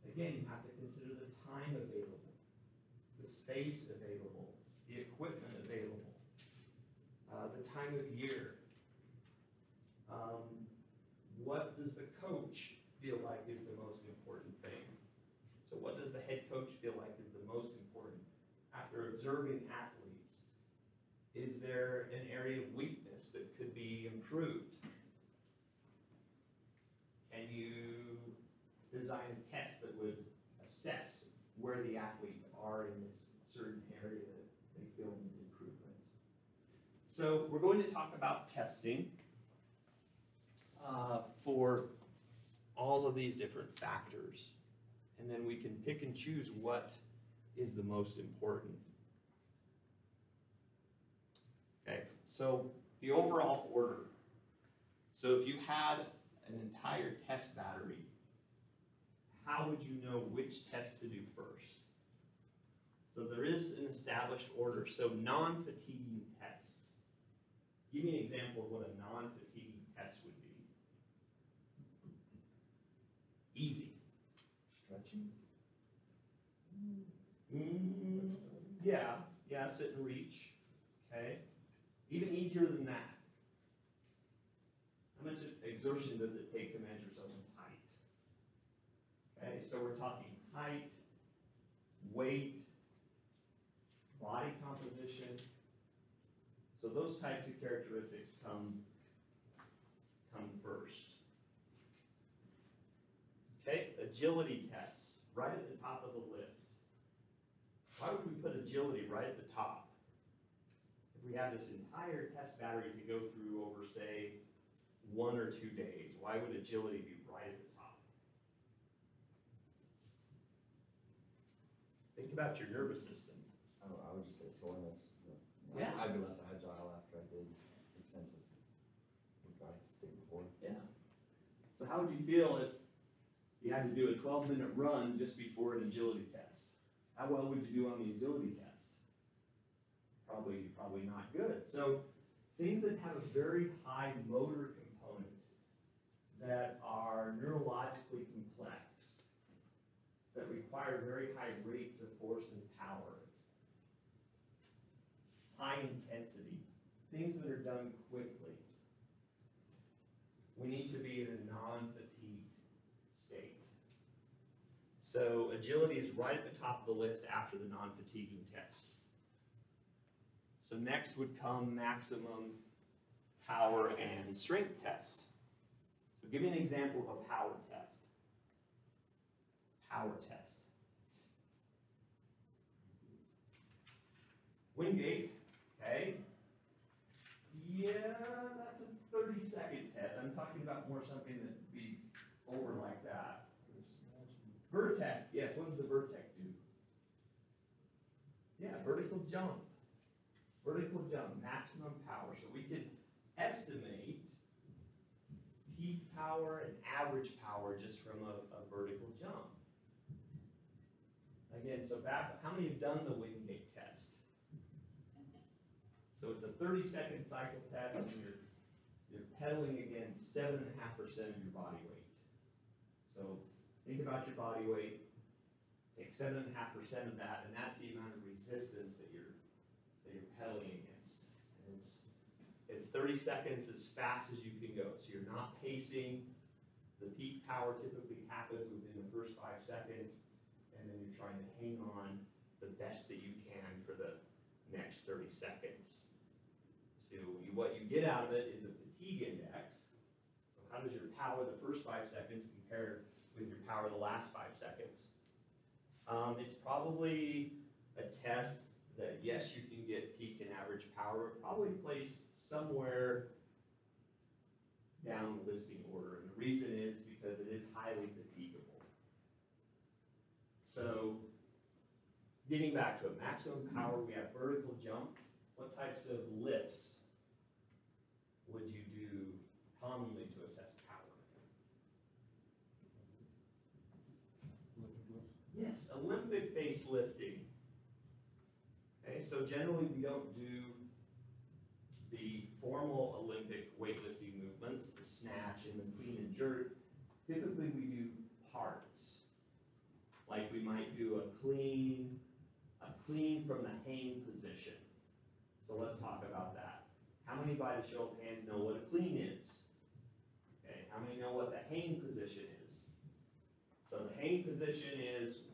Again, you have to consider the time available, the space available, the equipment available, uh, the time of year. Um, what does the coach feel like is the most important thing? So what does the head coach feel like is the most important? After observing athletes, is there an area of weakness that could be improved? Can you design a test that would assess where the athletes are in this certain area that they feel needs improvement? So we're going to talk about testing uh, for all of these different factors. And then we can pick and choose what is the most important. Okay, so the overall order. So if you had an entire test battery, how would you know which test to do first? So there is an established order. So non-fatiguing tests. Give me an example of what a non-fatiguing test would be. Easy. Stretching? Mm, yeah, yeah, sit and reach, okay? Even easier than that. How much exertion does it take to measure someone's height? Okay, so we're talking height, weight, body composition. So those types of characteristics come, come first. Okay, agility tests, right at the top of the list. Why would we put agility right at the top? If we have this entire test battery to go through over, say, one or two days, why would agility be right at the top? Think about your nervous system. I don't know, I would just say soreness. but, you know, Yeah. I'd be less agile after I did extensive the day before. Yeah. So how would you feel if you had to do a twelve-minute run just before an agility test? How well would you do on the agility test? Probably, probably not good. So things that have a very high motor component that are neurologically complex, that require very high rates of force and power, high intensity, things that are done quickly, we need to be in a non-fatigue state. So agility is right at the top of the list after the non-fatiguing tests. So next would come maximum power and strength tests. So give me an example of a power test. Power test. Wingate, okay? Yeah, that's a thirty second test. I'm talking about more something that'd be over like that. Vertec, yes, what does the Vertec do? Yeah, vertical jump. Vertical jump, maximum power. So we could estimate peak power and average power just from a, a vertical jump. Again, so back, how many have done the Wingate test? So it's a thirty second cycle test and you're, you're pedaling against seven and a half percent of your body weight. So think about your body weight, take seven and a half percent of that, and that's the amount of resistance that you're, that you're pedaling against. And it's, it's thirty seconds as fast as you can go, so you're not pacing. The peak power typically happens within the first five seconds, and then you're trying to hang on the best that you can for the next thirty seconds. So you, what you get out of it is a fatigue index. So how does your power the first five seconds compare your power the last five seconds? Um, it's probably a test that, yes, you can get peak and average power, probably placed somewhere down the listing order, and the reason is because it is highly fatigable. So, getting back to it, maximum power, we have vertical jump, what types of lifts would you do commonly to assess power? Yes, Olympic-based lifting. Okay, so generally we don't do the formal Olympic weightlifting movements, the snatch and the clean and jerk. Typically we do parts. Like we might do a clean, a clean from the hang position. So let's talk about that. How many by the show of hands know what a clean is? Okay, how many know what the hang position is? So the hang position is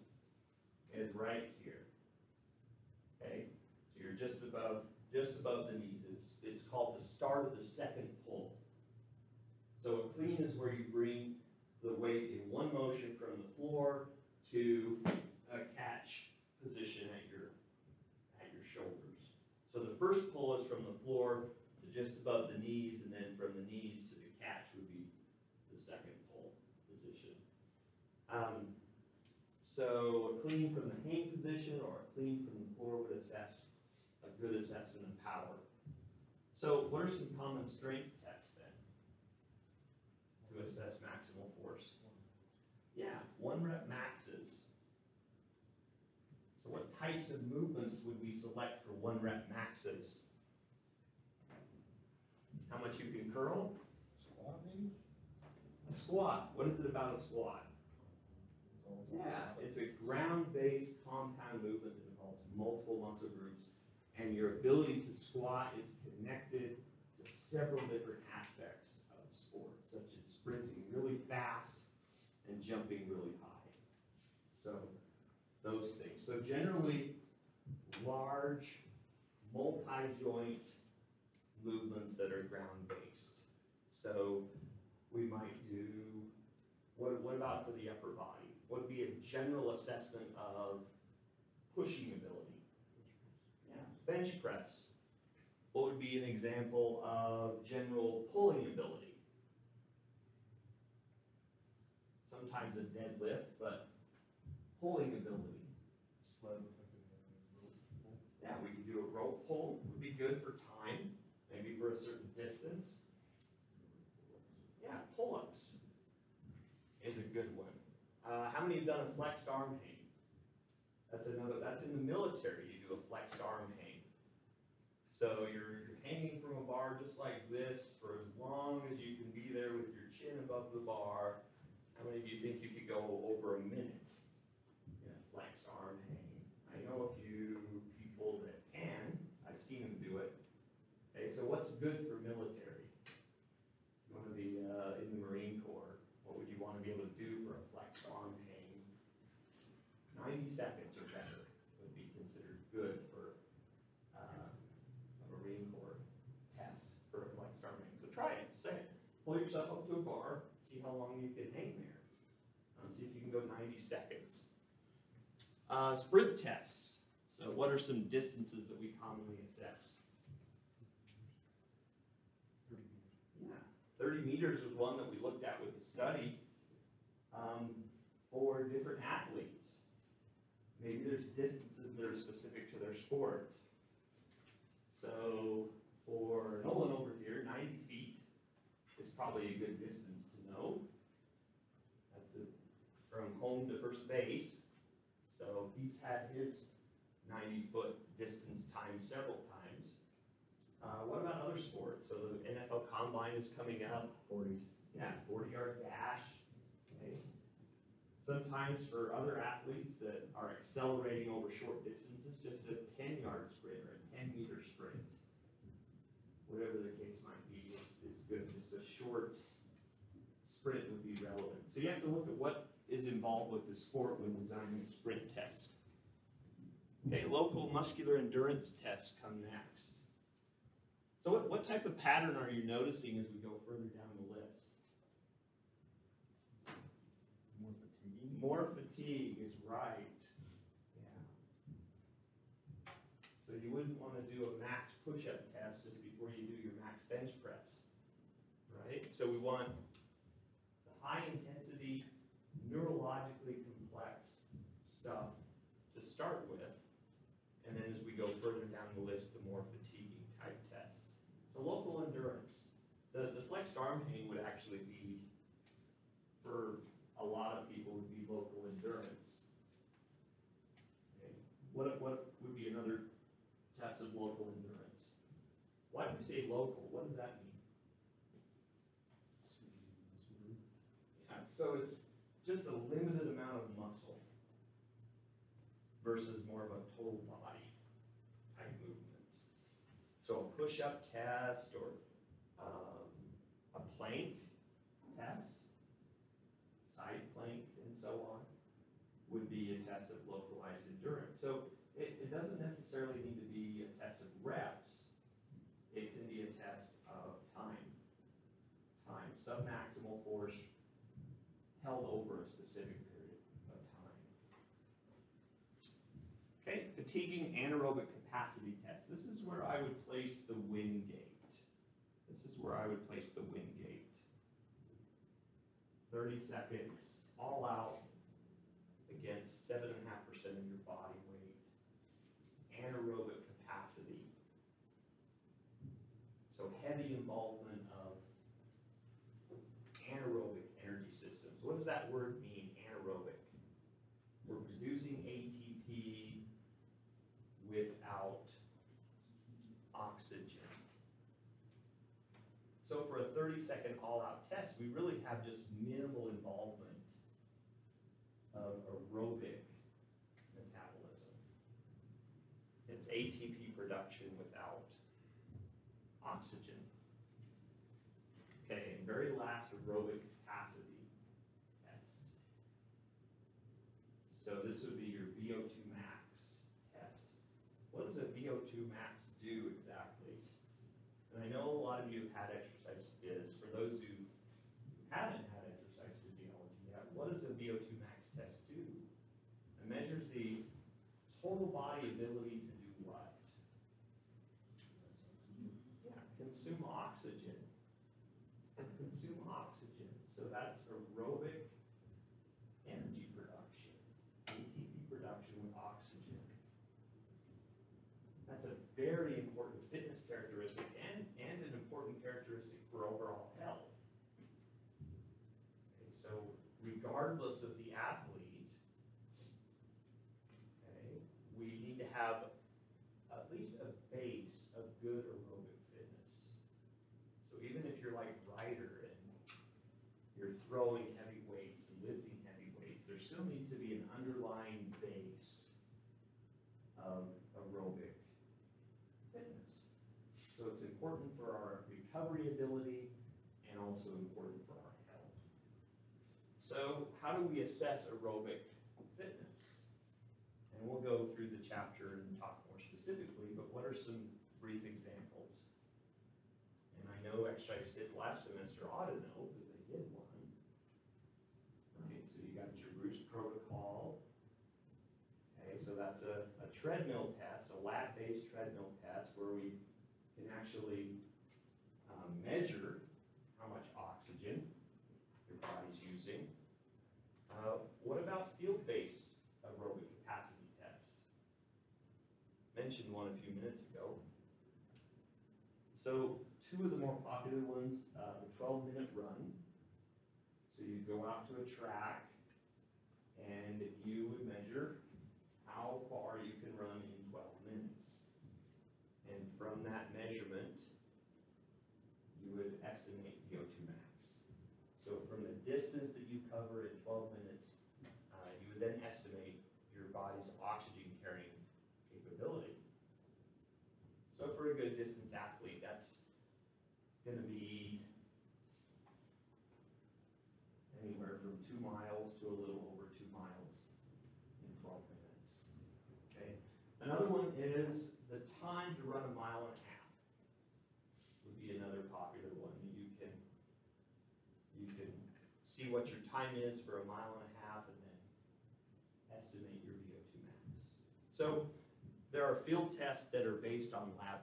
right here. Okay, so you're just above, just above the knees. It's, it's called the start of the second pull. So a clean is where you bring the weight in one motion from the floor to a catch position at your, at your shoulders. So the first pull is from the floor to just above the knees, and then from the knees to the catch would be the second pull position. Um, so a clean from the hang position or a clean from the floor would assess a good assessment of power. So what are some common strength tests then? To assess maximal force? Yeah, one rep maxes. So what types of movements would we select for one rep maxes? How much you can curl? Squat maybe? A squat, what is it about a squat? Yeah, it's a ground-based compound movement that involves multiple muscle groups, and your ability to squat is connected to several different aspects of sports, such as sprinting really fast and jumping really high. So, those things. So generally, large, multi-joint movements that are ground-based. So, we might do, what, what about for the upper body? What would be a general assessment of pushing ability? Yeah, bench press. What would be an example of general pulling ability? Sometimes a deadlift, but pulling ability. Sled with like a rope pull. Yeah, we could do a rope pull, would be good for time, maybe for a certain distance. Yeah, pull-ups is a good one. Uh, how many have done a flexed arm hang? That's another, that's in the military, you do a flexed arm hang. So you're, you're hanging from a bar just like this for as long as you can be there with your chin above the bar. How many of you think you could go over a minute in a flexed arm hang? I know a few people that can, I've seen them do it. Okay, so what's good for military? You wanna be, uh, in the Marine Corps, what would you wanna be able to do for a flexed arm hang? Ninety seconds or better would be considered good for, uh, a Marine Corps test for a flexed arm hang. So try it, say it, pull yourself up to a bar, see how long you can hang there. Um, see if you can go ninety seconds. Uh, sprint tests. So what are some distances that we commonly assess? Thirty meters. Yeah, thirty meters was one that we looked at with the study, um, for different athletes. Maybe there's distances that are specific to their sport. So for Nolan over here, ninety feet is probably a good distance to know. That's the, from home to first base. So he's had his ninety-foot distance time several times. Uh, what about other sports? So the NFL Combine is coming up. Forties. Yeah, forty-yard dash. Okay. Sometimes for other athletes that are accelerating over short distances, just a ten-yard sprint or a ten-meter sprint. Whatever the case might be, is, is good. Just a short sprint would be relevant. So you have to look at what is involved with the sport when designing a sprint test. Okay, local muscular endurance tests come next. So what, what type of pattern are you noticing as we go further down the list? More fatiguing. More fatigue is right. Yeah. So you wouldn't want to do a max push-up test just before you do your max bench press, right? So we want the high-intensity, neurologically complex stuff to start with. And then as we go further down the list, the more fatiguing type tests. So local endurance. The, the flexed arm hang would actually be, for a lot of people, would be local endurance. Okay, What, what would be another test of local endurance? Why do we say local? What does that mean? Yeah, so it's just a limited amount of muscle versus more of a total body type movement. So a push-up test or um, a plank test, side plank and so on, would be a test of localized endurance. So it, it doesn't necessarily need to be a test of reps. It can be a test of time. Time, force held over a specific period of time. Okay, fatiguing anaerobic capacity test. This is where I would place the Wingate. This is where I would place the Wingate. Thirty seconds, all out, against seven and a half percent of your body weight. Anaerobic capacity. So heavy involvement 30 second all out test, we really have just minimal involvement of aerobic metabolism. It's ATP production without oxygen. Okay, and very last aerobic capacity test. So this would be recovery ability and also important for our health. So how do we assess aerobic fitness? And we'll go through the chapter and talk more specifically, but what are some brief examples? And I know exercise phys last semester ought to know because they did one. Okay, so you got your Bruce protocol. Okay, so that's a, a treadmill test, a lab-based treadmill test where we measure how much oxygen your body's using. Uh, what about field-based aerobic capacity tests? Mentioned one a few minutes ago. So two of the more popular ones, uh, the 12-minute run. So you go out to a track and you would measure how far you can run in 12 minutes. And from that measurement, estimate VO2 max. So from the distance that you cover in 12 minutes, uh, you would then estimate your body's oxygen carrying capability. So for a good distance athlete, that's gonna be anywhere from two miles to a little over two miles in twelve minutes. Okay, another one is the time to run a mile and a half. Would be another popular one that you can, you can see what your time is for a mile and a half and then estimate your VO2 max. So there are field tests that are based on lab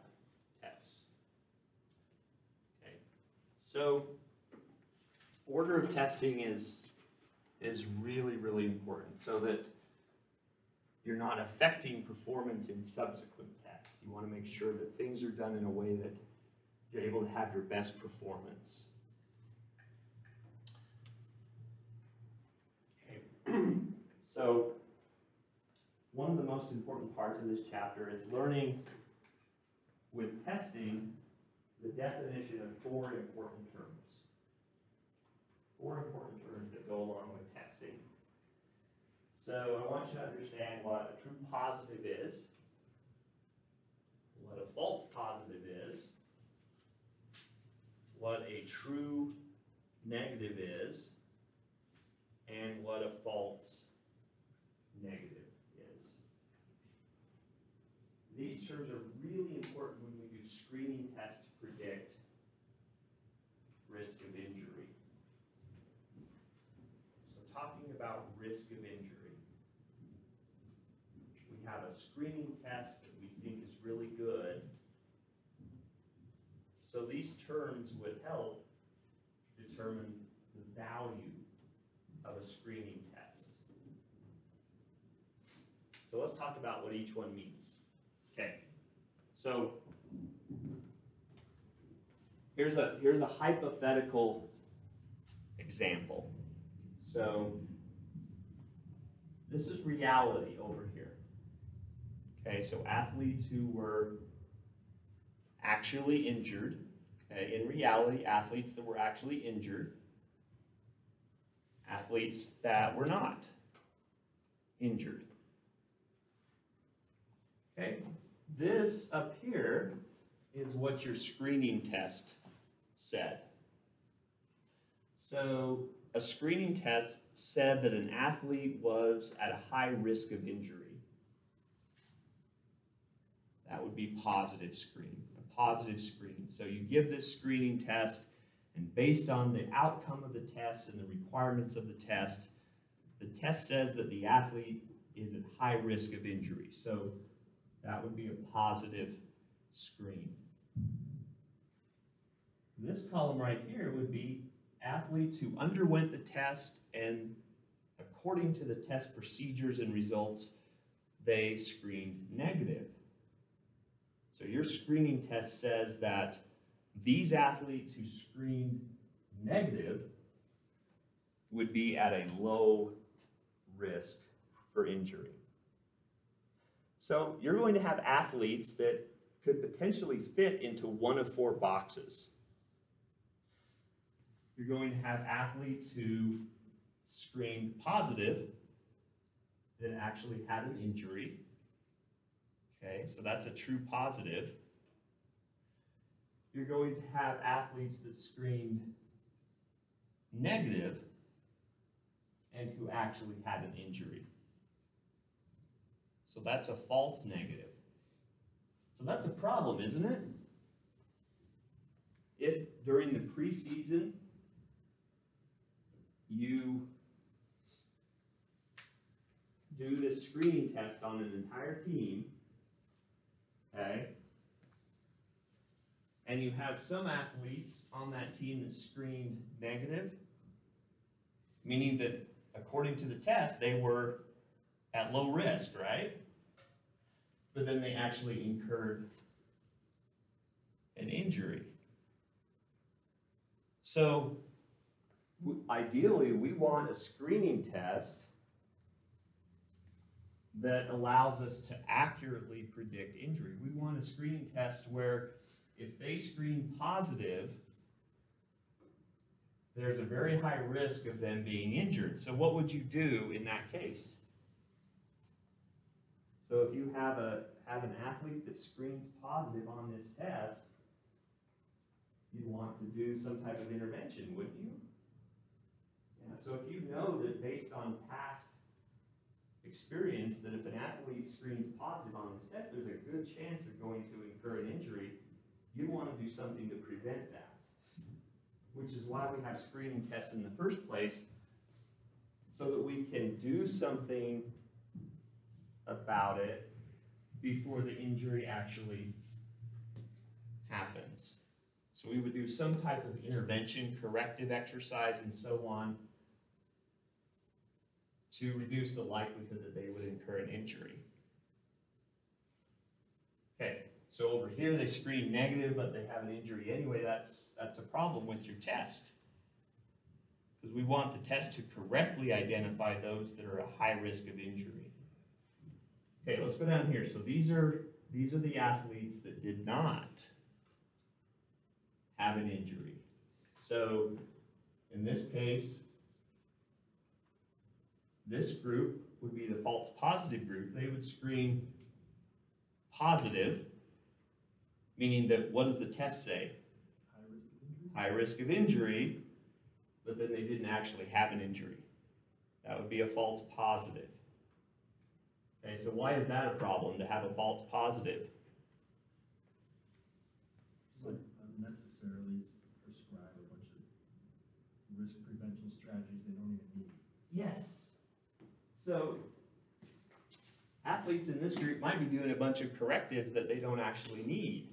tests. Okay, so order of testing is, is really, really important so that you're not affecting performance in subsequent tests. You want to make sure that things are done in a way that you're able to have your best performance. Okay. So, one of the most important parts of this chapter is learning with testing the definition of four important terms. Four important terms that go along with testing. So I want you to understand what a true positive is, what a false positive is, what a true negative is, and what a false negative is. These terms are really important when we do screening tests to predict risk of injury. So talking about risk of injury, we have a screening test that we think is really good. So these terms would help determine the value of a screening test. So let's talk about what each one means. Okay, so here's a here's a hypothetical example. So this is reality over here. Okay, so athletes who were actually injured, okay, in reality, athletes that were actually injured, athletes that were not injured. Okay, this up here is what your screening test said. So a screening test said that an athlete was at a high risk of injury. That would be positive screening, a positive screening. So you give this screening test, and based on the outcome of the test and the requirements of the test, the test says that the athlete is at high risk of injury. So that would be a positive screen. This column right here would be athletes who underwent the test and according to the test procedures and results, they screened negative. So your screening test says that these athletes who screened negative would be at a low risk for injury. So you're going to have athletes that could potentially fit into one of four boxes. You're going to have athletes who screened positive that actually had an injury. Okay, so that's a true positive. You're going to have athletes that screened negative and who actually had an injury. So that's a false negative. So that's a problem, isn't it? If during the preseason you do this screening test on an entire team, okay, and you have some athletes on that team that screened negative, meaning that according to the test, they were at low risk, right? But then they actually incurred an injury. So ideally, we want a screening test that allows us to accurately predict injury. We want a screening test where if they screen positive, there's a very high risk of them being injured. So what would you do in that case? So if you have a have an athlete that screens positive on this test, you'd want to do some type of intervention, wouldn't you? Yeah, so if you know that based on past experience that if an athlete screens positive on this test, there's a good chance they're going to incur an injury, you want to do something to prevent that. Which is why we have screening tests in the first place, so that we can do something about it before the injury actually happens. So we would do some type of intervention, corrective exercise and so on to reduce the likelihood that they would incur an injury. Okay, so over here they screen negative, but they have an injury anyway, that's, that's a problem with your test. Because we want the test to correctly identify those that are at high risk of injury. Okay, let's go down here. So these are, these are the athletes that did not have an injury. So in this case, this group would be the false positive group. They would screen positive, meaning that what does the test say? High risk of injury? High risk of injury, but then they didn't actually have an injury. That would be a false positive. Okay, so why is that a problem to have a false positive? Like unnecessarily prescribe a bunch of risk prevention strategies they don't even need. Yes. So athletes in this group might be doing a bunch of correctives that they don't actually need.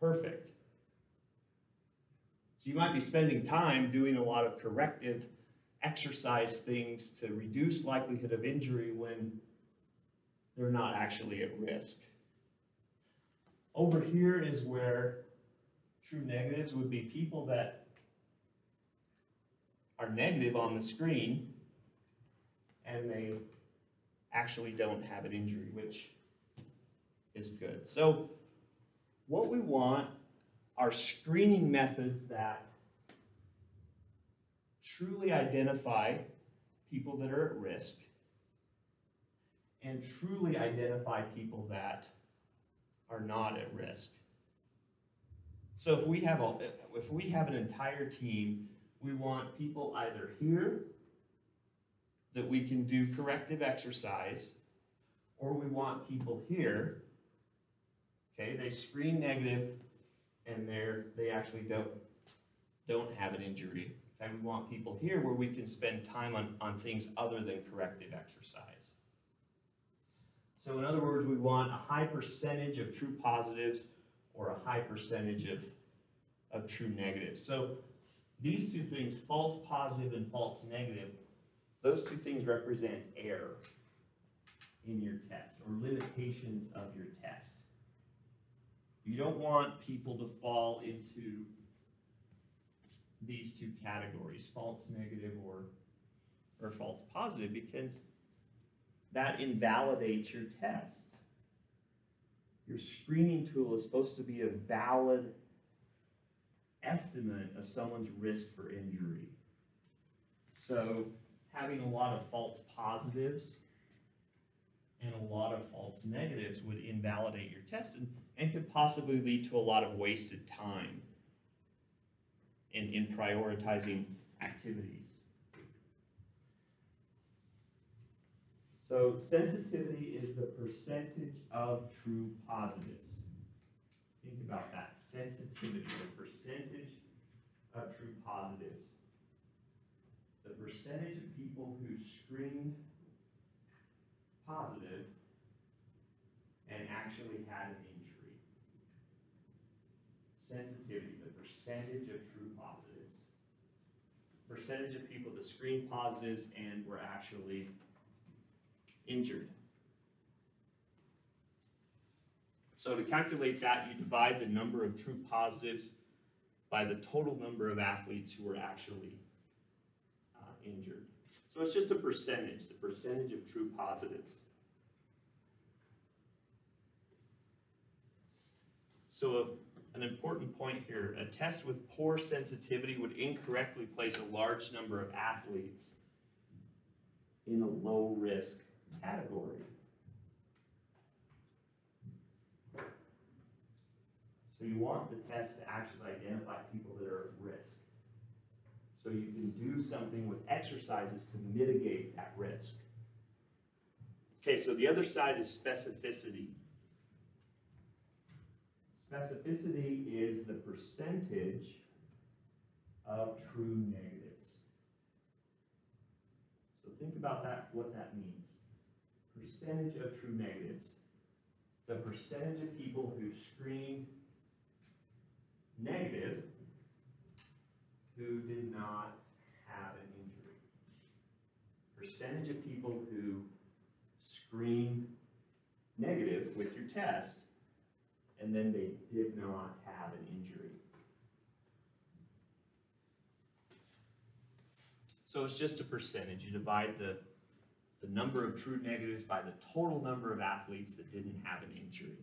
Perfect. So you might be spending time doing a lot of corrective exercise things to reduce likelihood of injury when they're not actually at risk. Over here is where true negatives would be people that are negative on the screen and they actually don't have an injury, which is good. So what we want are screening methods that truly identify people that are at risk and truly identify people that are not at risk. So if we have a, if we have an entire team, we want people either here that we can do corrective exercise, or we want people here, okay, they screen negative and they're, they actually don't, don't have an injury. And we want people here where we can spend time on, on things other than corrective exercise. So in other words, we want a high percentage of true positives or a high percentage of, of true negatives. So these two things, false positive and false negative, those two things represent error in your test or limitations of your test. You don't want people to fall into these two categories, false negative or, or false positive, because that invalidates your test. Your screening tool is supposed to be a valid estimate of someone's risk for injury. So having a lot of false positives and a lot of false negatives would invalidate your test and, and could possibly lead to a lot of wasted time in, in prioritizing activities. So sensitivity is the percentage of true positives. Think about that, sensitivity, the percentage of true positives. The percentage of people who screened positive and actually had an injury. Sensitivity, the percentage of true positives. Percentage of people that screened positives and were actually injured. So to calculate that, you divide the number of true positives by the total number of athletes who were actually uh, injured. So it's just a percentage, the percentage of true positives. So a, an important point here, a test with poor sensitivity would incorrectly place a large number of athletes in a low risk category. So you want the test to actually identify people that are at risk. So you can do something with exercises to mitigate that risk. Okay, so the other side is specificity. Specificity is the percentage of true negatives. So think about that, what that means. Percentage of true negatives. The percentage of people who screened negative who did not have an injury. Percentage of people who screened negative with your test, and then they did not have an injury. So it's just a percentage. You divide the, the number of true negatives by the total number of athletes that didn't have an injury.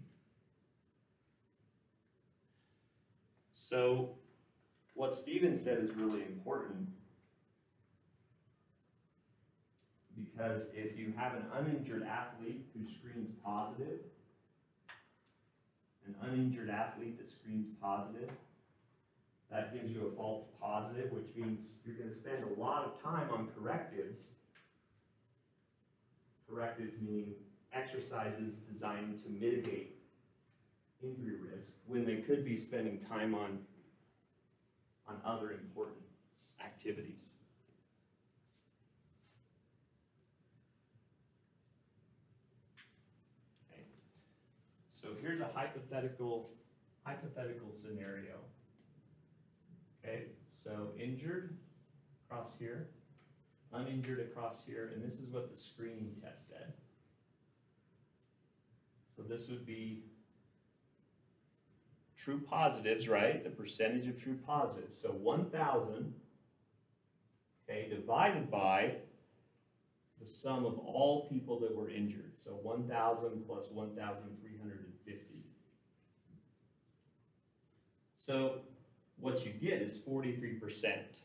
So what Steven said is really important because if you have an uninjured athlete who screens positive, an uninjured athlete that screens positive, that gives you a false positive, which means you're gonna spend a lot of time on correctives. Correctives meaning exercises designed to mitigate injury risk, when they could be spending time on, on other important activities. Okay. So here's a hypothetical, hypothetical scenario. Okay, so injured across here, uninjured across here, and this is what the screening test said. So this would be true positives, right? The percentage of true positives. So one thousand, okay, divided by the sum of all people that were injured. So one thousand plus one thousand three hundred and fifty. So what you get is forty-three percent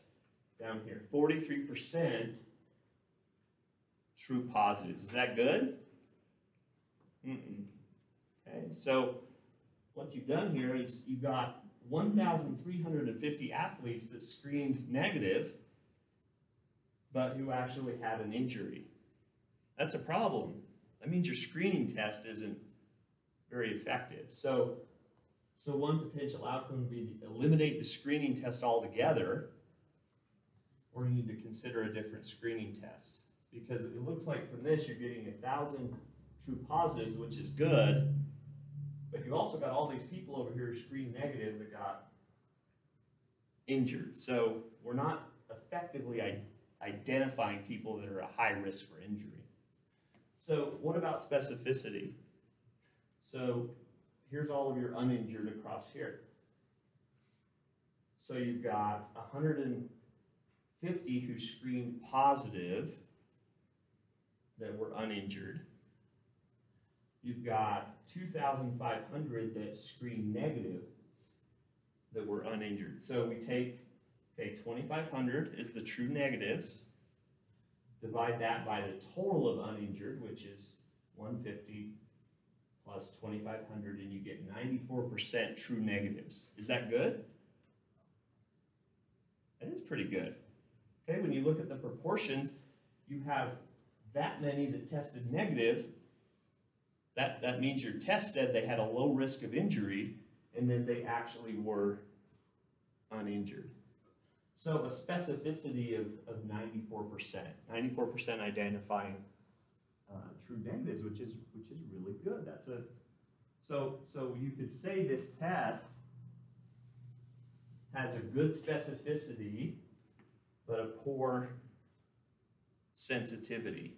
down here. Forty-three percent true positives. Is that good? Mm-mm. Okay, so what you've done here is you've got one thousand three hundred and fifty athletes that screened negative, but who actually had an injury. That's a problem. That means your screening test isn't very effective. So so one potential outcome would be to eliminate the screening test altogether, or you need to consider a different screening test. Because it looks like from this, you're getting a thousand true positives, which is good, but you also got all these people over here screen negative that got injured. So we're not effectively identifying people that are at high risk for injury. So what about specificity? So here's all of your uninjured across here. So you've got hundred and fifty who screened positive that were uninjured. You've got two thousand five hundred that screened negative that were uninjured. So we take, okay, twenty-five hundred is the true negatives. Divide that by the total of uninjured, which is one fifty plus twenty-five hundred, and you get ninety-four percent true negatives. Is that good? That is pretty good. Okay, when you look at the proportions, you have that many that tested negative. That, that means your test said they had a low risk of injury, and then they actually were uninjured. So a specificity of, of ninety-four percent, ninety-four percent identifying uh, true negatives, which is, which is really good. That's a, so, so you could say this test has a good specificity, but a poor sensitivity.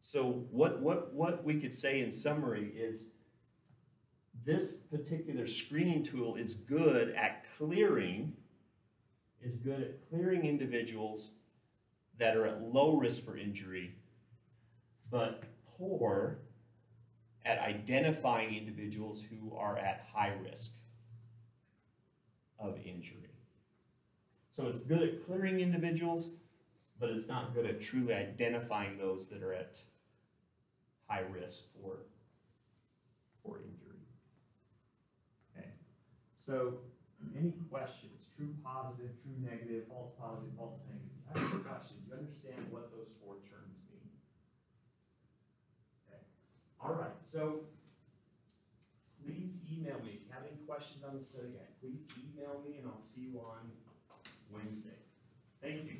So what, what, what we could say in summary is this particular screening tool is good at clearing, is good at clearing individuals that are at low risk for injury but poor at identifying individuals who are at high risk of injury. So it's good at clearing individuals, but it's not good at truly identifying those that are at high risk for, for injury. Okay, so any questions? True positive, true negative, false positive, false negative. I have a question. Do you understand what those four terms mean? Okay. All right, so please email me. If you have any questions on the study guide, please email me and I'll see you on Wednesday. Thank you.